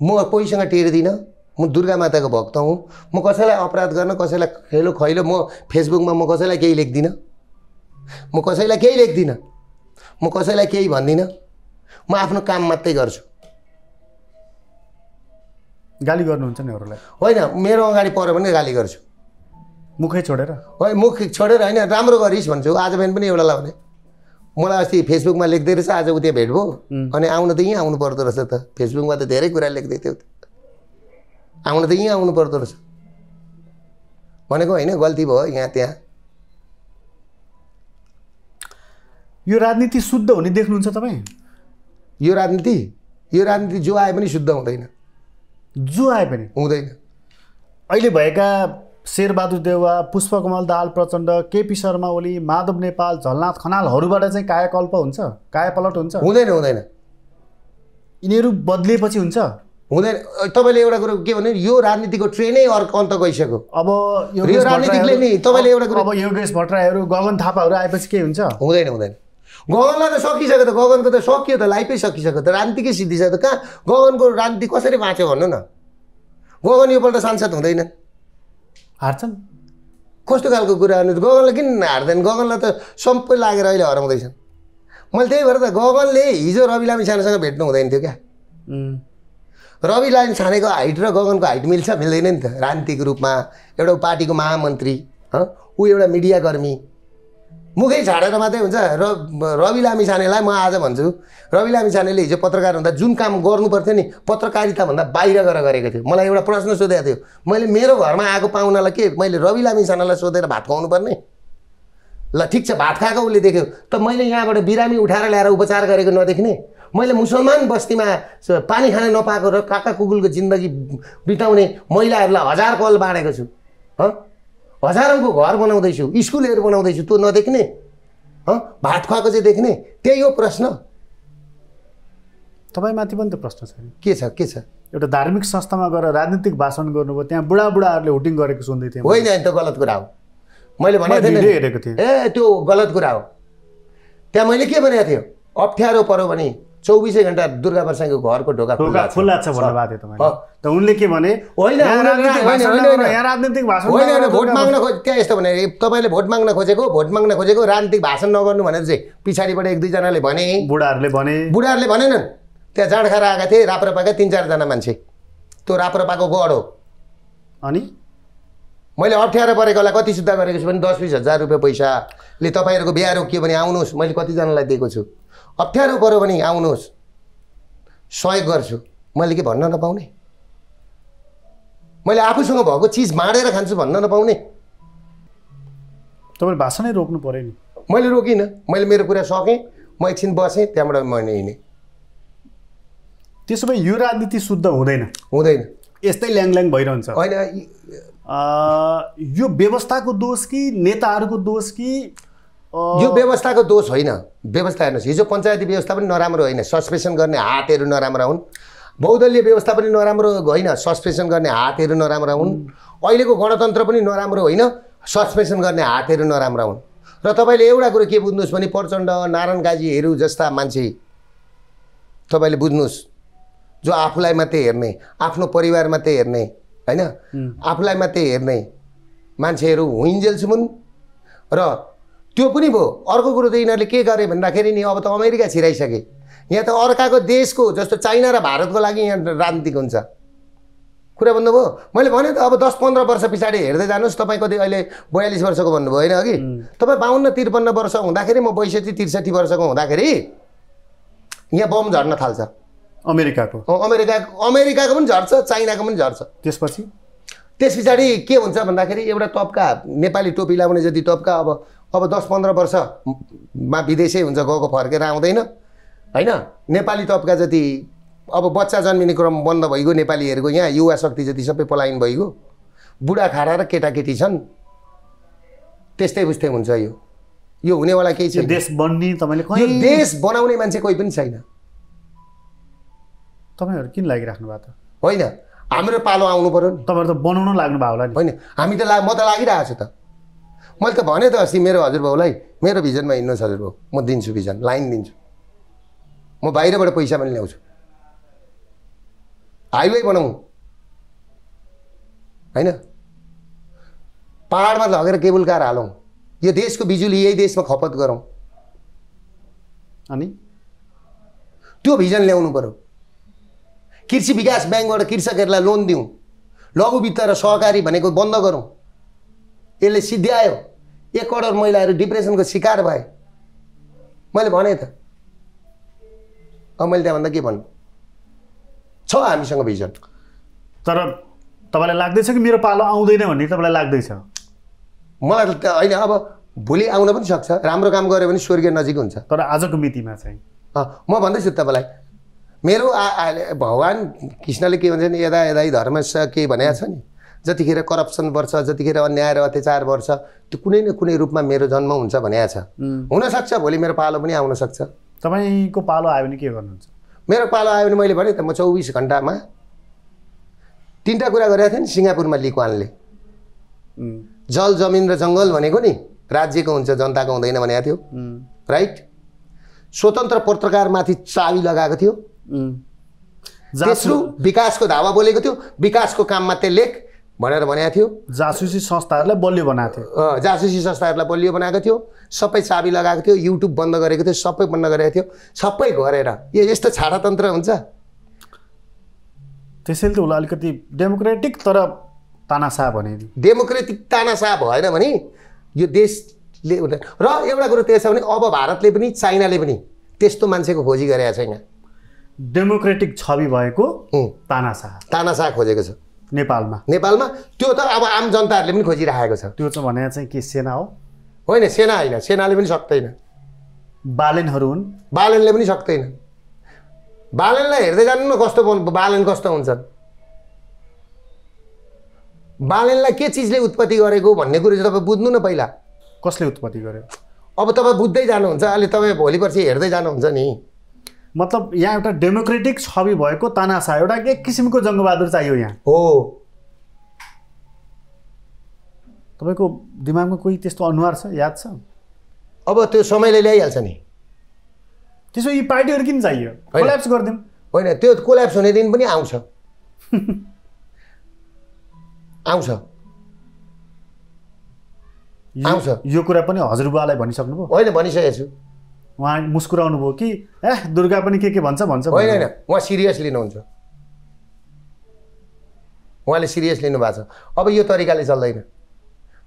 म कोहीसँग टेर्दिनँ। म दुर्गा माताको भक्त हुँ। म कसैलाई अपराध गर्न कसैलाई खेलो खैलो म फेसबुकमा म कसैलाई केही लेख्दिनँ। म कसैलाई केही लेख्दिनँ। म कसैलाई केही भन्दिनँ। म आफ्नो काम मात्रै गर्छु। गाली गर्नुहुन्छ नि अरूलाई? होइन मेरो अगाडि पऱ्यो भने गाली गर्छु। मुखै छोडेर? होइन मुख छोडेर होइन राम्रो गरिस् भन्छु। आज बिहान पनि एउटा लाउने मलाई अस्ति फेसबुकमा लेख्दै रहेछ आज उ त्यहाँ भेट भयो। अनि आउनु त यहीँ आउनु पर्दो रहेछ त। फेसबुकमा त धेरै कुरा लेख्दै थियो। आउनु त यहीँ आउनु पर्दो रहेछ। भनेको होइन गल्ती भयो यहाँ त्यहाँ। यो राजनीति शुद्ध हुने देख्नुहुन्छ तपाईँ? यो राजनीति? यो राजनीति जो आए पनि शुद्ध हुँदैन। जो आए पनि। हुँदैन। अहिले भएका शेरबहादुर देउवा पुष्पकमल दाहाल प्रचण्ड केपी शर्मा ओली माधव नेपाल झलनाथ खनालहरूबाट चाहिँ कायाकल्प हुन्छ? कायापलट हुन्छ? हुँदैन हुँदैन। यिनीहरू बदलिएपछि हुन्छ? हुँदैन। तपाईँले एउटा कुरो के भने यो राजनीतिको ट्रेनै अर्को अन्त गइसक्यो। अब यो राजनीतिकले नि तपाईँले एउटा कुरो अब योगेश भट्टराईहरू गगन थापाहरू आएपछि के हुन्छ? हुँदैन हुँदैन। गगनलाई त सकिसक्यो त गगनको त सकियो त लाइफै सकिसक्यो त राजनीतिकै सिद्धिसक्यो त कहाँ? गगनको राजनीति कसरी बाँच्यो भन्नु न? गगन योपल्ट सांसद हुँदैन। हार्छन्। कस्तो खालको कुरा गर्नु गगनलाई किन हार्दैन? गगनलाई त सबै लागेर अहिले हराउँदैछन्। मैले त्यही भएर त गगनले हिजो रवि लामी छानेसँग भेट्नु हुँदैन थियो क्या। रवि लामी छानेको हाइट र गगनको हाइट मिल्छ मिल्दैन नि त राजनीतिक रूपमा। एउटा पार्टीको महामन्त्री हँ? ऊ एउटा मिडियाकर्मी। मुखै छाडेर मात्रै हुन्छ। र रवि लामी छानेलाई म आज भन्छु। रवि लामी छानेले हिजो पत्रकार हुँदा जुन काम गर्नुपर्थ्यो नि पत्रकारिताभन्दा बाहिर गएर गरेको थियो। मलाई एउटा प्रश्न सोधेको थियो। मैले मेरो घरमा आएको पाहुनालाई के मैले रवि लामी छानालाई सोधेर भात खुवाउनु पर्ने ल ठिक छ भात खाएको उसले देख्यो। त मैले यहाँबाट बिरामी उठाएर ल्याएर उपचार गरेको नदेख्ने? मैले मुसलमान बस्तीमा पानी खान नपाएको र काका कुकुलको जिन्दगी बिताउने महिलाहरूलाई हजार कल बाँडेको छु। हँ? हजारौँको घर बनाउँदैछु स्कुलहरू बनाउँदैछु तँ नदेख्ने? हँ? भात खुवाएको चाहिँ देख्ने? त्यही हो प्रश्न। तपाईँमाथि पनि त प्रश्न छ नि। के छ के छ? एउटा धार्मिक संस्थामा गएर राजनीतिक भाषण गर्नुभयो त्यहाँ बुढाबुढाहरूले हुटिङ गरेको सुन्दै थिएँ। होइन त्यो गलत कुरा हो। मैले भनेको थिएँ। हेरेको थिएँ। ए त्यो गलत कुरा हो। त्यहाँ मैले के भनेको थिएँ? अप्ठ्यारो पऱ्यो भने चौबिसै घन्टा दुर्गा प्रसादको घरको ढोका खुल्ला छ। भन्नुभएको थियो तपाईँले। त उनले के भने होइन राजनीतिक भाषण होइन, भोट माग्न खोज त्यहाँ यस्तो भने तपाईँले भोट माग्न खोजेको भोट माग्न खोजेको राजनीतिक भाषण नगर्नु भनेर चाहिँ पछाडिबाट एक दुईजनाले भने। बुढाहरूले भने। बुढाहरूले भनेनन्। त्यहाँ जाँड खाएर आएका थिए राप्रपाका तिन चारजना मान्छे। त्यो राप्रपाको गढ हो। अनि? मैले अप्ठ्यारो परेकोलाई कति सुत्ता गरेको छु भने दस बिस हजार रुपियाँ पैसाले तपाईँहरूको बिहा रोकियो भने आउनुहोस् मैले कतिजनालाई दिएको छु। अप्ठ्यारो पऱ्यो भने आउनुहोस्। सहयोग गर्छु। मैले के भन्न नपाउने? मैले आफूसँग भएको चिज बाँडेर खान्छु भन्न नपाउने। तपाईँले भाषणै रोक्नु पऱ्यो नि। मैले रोकिनँ। मैले मेरो कुरा सकेँ। म एकछिन बसेँ त्यहाँबाट मैले हिँडेँ। त्यसो भए यो राजनीति शुद्ध हुँदैन। हुँदैन। यस्तै ल्याङल्याङ भइरहन्छ। होइन यी- व्यवस्थाको दोष कि नेताहरूको दोष कि यो व्यवस्थाको दोष होइन। व्यवस्था हेर्नुहोस् हिजो पञ्चायती व्यवस्था पनि नराम्रो होइन। सस्पेन्सन गर्ने हातहरू नराम्रा हुन्। बहुदलीय व्यवस्था पनि नराम्रो होइन। सस्पेन्सन गर्ने हातहरू नराम्रा हुन्। अहिलेको गणतन्त्र पनि नराम्रो होइन। सस्पेन्सन गर्ने हातहरू नराम्रा हुन्। र तपाईँले एउटा कुरो के बुझ्नुहोस् भने प्रचण्ड नारायण गाजीहरू जस्ता मान्छे तपाईँले बुझ्नुहोस्। जो आफूलाई मात्रै हेर्ने आफ्नो परिवार मात्रै हेर्ने होइन? आफूलाई मात्रै हेर्ने मान्छेहरू हुइन्जेलसम्म। र त्यो पनि भयो। अर्को कुरो त यिनीहरूले के गरे भन्दाखेरि नि अब त अमेरिका छिराइसके। यहाँ त अर्काको देशको जस्तो चाइना र भारतको लागि यहाँ राजनीतिक हुन्छ। कुरा भन्नुभयो? मैले भने त अब दस पन्ध्र वर्ष पछाडि हेर्दै जानुहोस् तपाईँ कति अहिले बयालिस वर्षको भन्नुभयो होइन अघि? तपाईँ बाहन्न त्रिपन्न वर्ष हुँदाखेरि म बैसठी त्रिसठी वर्षको हुँदाखेरि यहाँ बम झर्न थाल्छ। अमेरिकाको। अमेरिका अमेरिकाको पनि झर्छ चाइनाको पनि झर्छ। त्यसपछि? त्यस पछाडि के हुन्छ भन्दाखेरि एउटा तबका नेपाली टोपी लगाउने जति तबका अब अब दस पन्ध्र वर्षमा विदेशै हुन्छ गएको फर्केर आउँदैन। होइन? नेपाली तबका जति अब बच्चा जन्मिने क्रम बन्द भइगयो नेपालीहरूको यहाँ युवा शक्ति जति सबै पलायन भइगयो। बुढा खाडा र केटाकेटी छन्। त्यस्तै उस्तै हुन्छ यो। यो हुनेवाला केही छैन। देश बन्ने तपाईँले देश बनाउने मान्छे कोही पनि छैन। तपाईँहरू किन लागिराख्नु भएको? त होइन? हाम्रो पालो आउनु पऱ्यो नि। तपाईँहरू त बनाउन लाग्नु भयो होला नि। होइन? हामी त ला म त लागिरहेको छु त। मैले त भने त अस्ति मेरो हजुरबाउलाई मेरो भिजनमा हिँड्नुहोस् हजुरबाउ म दिन्छु भिजन लाइन दिन्छु। म बाहिरबाट पैसा पनि ल्याउँछु। हाइवे बनाउँ होइन? पाहाडमा लगेर केबल कार हालौँ। यो देशको बिजुली यही देशमा खपत गरौँ। अनि? त्यो भिजन ल्याउनु पऱ्यो कृषि विकास ब्याङ्कबाट कृषकहरूलाई लोन दिउँ। लघु वित्त र सहकारी भनेको बन्द गरौँ। यसले सिद्ध्यायो। एक करोड महिलाहरू डिप्रेसनको शिकार भए। मैले भने त। अब मैले त्यहाँभन्दा के भन्नु? छ हामीसँग भिजन। तर तपाईँलाई लाग्दैछ कि मेरो पालो आउँदैन भन्ने तपाईँलाई लाग्दैछ? मलाई त होइन अब भोलि आउन पनि सक्छ। राम्रो काम गऱ्यो भने स्वर्गीय नजिक हुन्छ। तर आजको मितिमा चाहिँ। म भन्दैछु तपाईँलाई। मेरो आ भगवान् कृष्णले के भन्छ नि यदा यदा धर्मस के भनेको छ नि? जतिखेर करप्सन बढ्छ जतिखेर अन्याय र अत्याचार बढ्छ त्यो कुनै न कुनै रूपमा मेरो जन्म हुन्छ भनेको छ। हुनसक्छ भोलि मेरो पालो पनि आउन सक्छ। तपाईँको पालो आयो भने के गर्नुहुन्छ? मेरो पालो आयो भने मैले भने त म चौबिस घन्टामा तिनवटा कुरा गरेको थिएँ नि सिङ्गापुरमा लिक्वानले। जल जमिन र जङ्गल भनेको नि राज्यको हुन्छ जनताको हुँदैन भनेको थियो। राइट? स्वतन्त्र पत्रकारमाथि चाबी लगाएको थियो। तेस्रो जासु विकासको धावा बोलेको थियो। विकासको काममा त्यो लेख। भनेर भनेको थियो। जासुसी संस्थाहरूलाई बलियो बनाएको थियो। जासुसी संस्थाहरूलाई बलियो बनाएको थियो। सबै चाबी लगाएको थियो युट्युब बन्द गरेको थियो सबै बन्द गरेको थियो। सबै गरेर यो यस्तो छाडातन्त्र हुन्छ? त्यसैले त उसलाई अलिकति डेमोक्रेटिक तर तानासा भने डेमोक्रेटिक तानासा भएन भने यो देशले हुँदैन र एउटा कुरो त्यो छ भने अब भारतले पनि चाइनाले पनि त्यस्तो मान्छेको खोजी गरेको छ यहाँ डेमोक्रेटिक छवि भएको तानासा तानासा खोजेको छ। नेपालमा। नेपालमा? त्यो त अब आम जनताहरूले पनि खोजिराखेको छ। त्यो चाहिँ भने चाहिँ के सेना हो? होइन सेना होइन। सेनाले पनि सक्दैन। बालेनहरू हुन्? बालनले पनि सक्दैन। बालनलाई हेर्दै जानु न कस्तो बालन कस्तो हुन्छन्। बालनलाई के चिजले उत्पत्ति गरेको भन्ने कुरो चाहिँ तपाईँ बुझ्नु न पहिला। कसले उत्पत्ति गर्यो? अब तपाईँ बुझ्दै जानुहुन्छ। अहिले तपाईँ भोलि पर्सि हेर्दै जानुहुन्छ नि। मतलब यहाँ एउटा डेमोक्रेटिक छवि भएको तानासा एउटा एक किसिमको जङ्गबहादुर चाहियो यहाँ? हो। तपाईँको दिमागमा कोही त्यस्तो अनुहार छ याद छ? अब त्यो समयले ल्याइहाल्छ नि। त्यसो यी पार्टीहरू किन चाहियो? कोल्याप्स गरिदिउँ। होइन त्यो कोल्याप्स हुने दिन पनि आउँछ। <laughs> आउँछ। आउँछ। यो कुरा पनि हजुरबुवालाई भनिसक्नुभयो। होइन भनिसकेको छु उहाँ मुस्कुराउनु भयो कि ए दुर्गा पनि के के भन्छ भन्छ होइन होइन। उहाँ सिरियस लिनुहुन्छ। उहाँले सिरियस लिनुभएको छ। अब यो तरिकाले चल्दैन।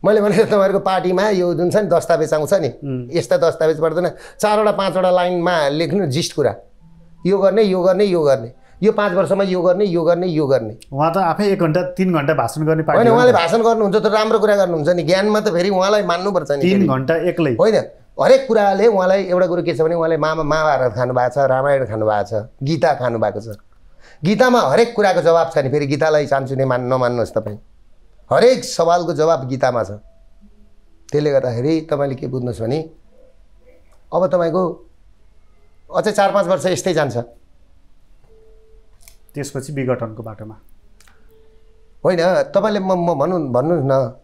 मैले भने तपाईँहरूको पार्टीमा यो जुन छ नि दस्तावेज आउँछ नि यस्ता दस्तावेज पर्दैन। चारवटा पाँचवटा लाइनमा लेख्नु जिस्ट कुरा। यो गर्ने यो गर्ने यो गर्ने। यो पाँच वर्षमा यो गर्ने यो गर्ने यो गर्ने। उहाँ त आफै एक घन्टा तिन घन्टा भाषण गर्ने पार्टी होइन उहाँले। भाषण गर्नुहुन्छ त राम्रो कुरा गर्नुहुन्छ नि। ज्ञानमा त फेरि उहाँलाई मान्नुपर्छ नि तिन। घन्टा एक्लै। होइन। हरेक कुराले उहाँलाई एउटा कुरो के छ भने उहाँले मामा महाभारत खानुभएको छ रामायण खानुभएको छ गीता खानुभएको छ। गीतामा हरेक कुराको जवाब छ नि फेरि गीतालाई चाहन्छु नि मान नमान्नुहोस् तपाईँ। हरेक सवालको जवाब गीतामा छ। त्यसले गर्दाखेरि तपाईँले के बुझ्नुहोस् भने अब तपाईँको अझै चार पाँच वर्ष यस्तै जान्छ। त्यसपछि विघटनको बाटोमा। होइन तपाईँले म म भन्नु भन्नुहोस् न।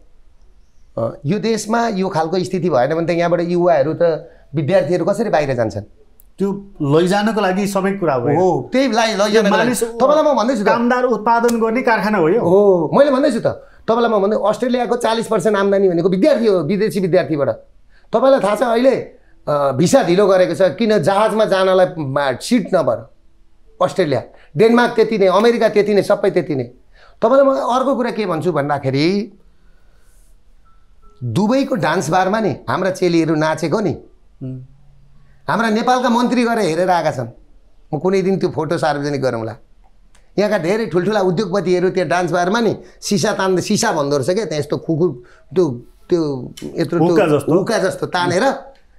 यो देशमा यो खालको स्थिति भएन भने त यहाँबाट युवाहरू त विद्यार्थीहरू कसरी बाहिर जान्छन्? त्यो लैजानको लागि सबै कुरा भयो। हो त्यही तपाईँलाई म भन्दैछु त। कामदार उत्पादन गर्ने कारखाना हो यो। हो मैले भन्दैछु त। तपाईँलाई म भन्दै अस्ट्रेलियाको चालिस पर्सेन्ट आम्दानी भनेको विद्यार्थी हो विदेशी विद्यार्थीबाट। तपाईँलाई थाहा छ अहिले भिसा ढिलो गरेको छ किन जहाजमा जानलाई सिट नभएर अस्ट्रेलिया। डेनमार्क त्यति नै अमेरिका त्यति नै सबै त्यति नै। तपाईँलाई म अर्को कुरा के भन्छु भन्दाखेरि दुबईको डान्स बारमा नि हाम्रा चेलीहरू नाचेको नि। हाम्रा नेपालका मन्त्री गएर हेरेर आएका छन्। म कुनै दिन त्यो फोटो सार्वजनिक गरौँला। यहाँका धेरै ठुल्ठुला उद्योगपतिहरू त्यो डान्स बारमा नि सिसा तान्दै सिसा भन्दो रहेछ क्या त्यहाँ यस्तो खुकु त्यो त्यो यत्रो त्यो जस्तो? हुक्का जस्तो तानेर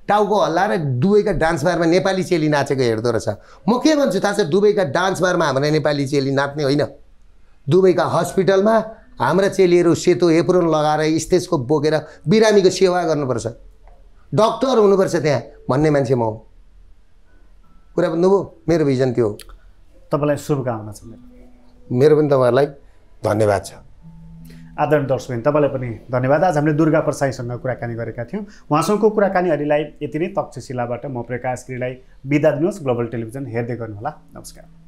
टाउको हल्लाएर दुबईका डान्स बारमा नेपाली चेली नाचेको हेर्दो रहेछ। म के भन्छु थाहा छ दुबईका डान्स बारमा हाम्रो नेपाली चेली नाच्ने होइन। दुबईका हस्पिटलमा हाम्रा चेलीहरू सेतो एप्रोन लगाएर स्टेजको बोकेर बिरामीको सेवा गर्नुपर्छ। डक्टर हुनुपर्छ त्यहाँ भन्ने मान्छे म हो। कुरा बुझ्नुभयो मेरो भिजन त्यो हो? तपाईँलाई शुभकामना छ मेरो। मेरो पनि तपाईँहरूलाई धन्यवाद छ। आदरणीय दर्शकबिन तपाईँलाई पनि धन्यवाद। आज हामीले दुर्गा प्रसाईसँग कुराकानी गरेका थियौँ। उहाँसँगको कुराकानीहरूलाई यति नै तक्षशिलाबाट म प्रकाश गिरीलाई बिदा दिनुहोस्। ग्लोबल टेलिभिजन हेर्दै गर्नुहोला। नमस्कार।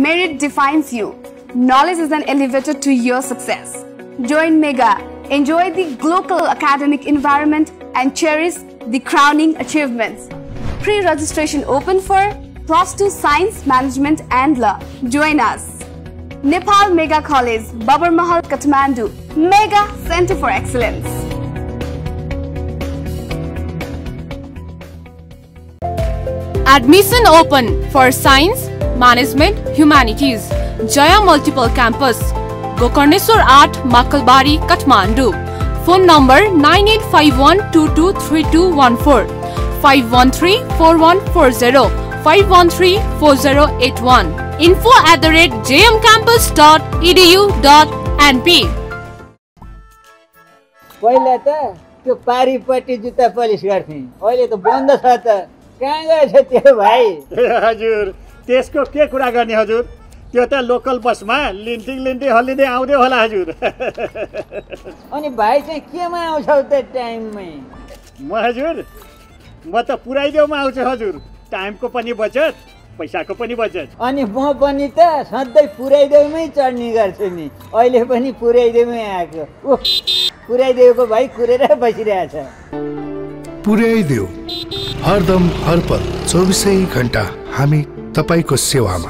Merit defines you. Knowledge is an elevator to your success. Join Mega, enjoy the global academic environment, and cherish the crowning achievements. Pre registration open for Plus 2 Science, Management, and Law. Join us. Nepal Mega College, Babar Mahal, Kathmandu. Mega Center for Excellence. Admission open for Science, management humanities Jaya multiple campus Gokarneshwar आठ Makkalbari Kathmandu phone number nine eight five one two two info at the rate JM campus dot edu dot NP पहिला त त्यो पारिपट्टि जुत्ता polish गर्थे अहिले त बन्द छ त। कहाँ गएछ त्यो भाइ? हजुर। त्यसको के कुरा गर्ने हजुर? त्यो त लोकल बसमा लिन्टिङ लिन्टिङ हल्लिँदै आउँदै होला हजुर। <laughs> अनि भाइ चाहिँ केमा आउँछौ त टाइममै? म हजुर म त पुऱ्याइदेऊमा आउँछु हजुर। टाइमको पनि बचत पैसाको पनि बचत। अनि म पनि त सधैँ पुऱ्याइदेउमै चढ्ने गर्छु नि। अहिले पनि पुऱ्याइदेउमै आएको। ऊ पुऱ्याइदेउको भाइ कुरेर बसिरहेछ। पुर्याइदेऊ हरदम हरपल चौबिसै घन्टा हामी तपाईँको सेवामा।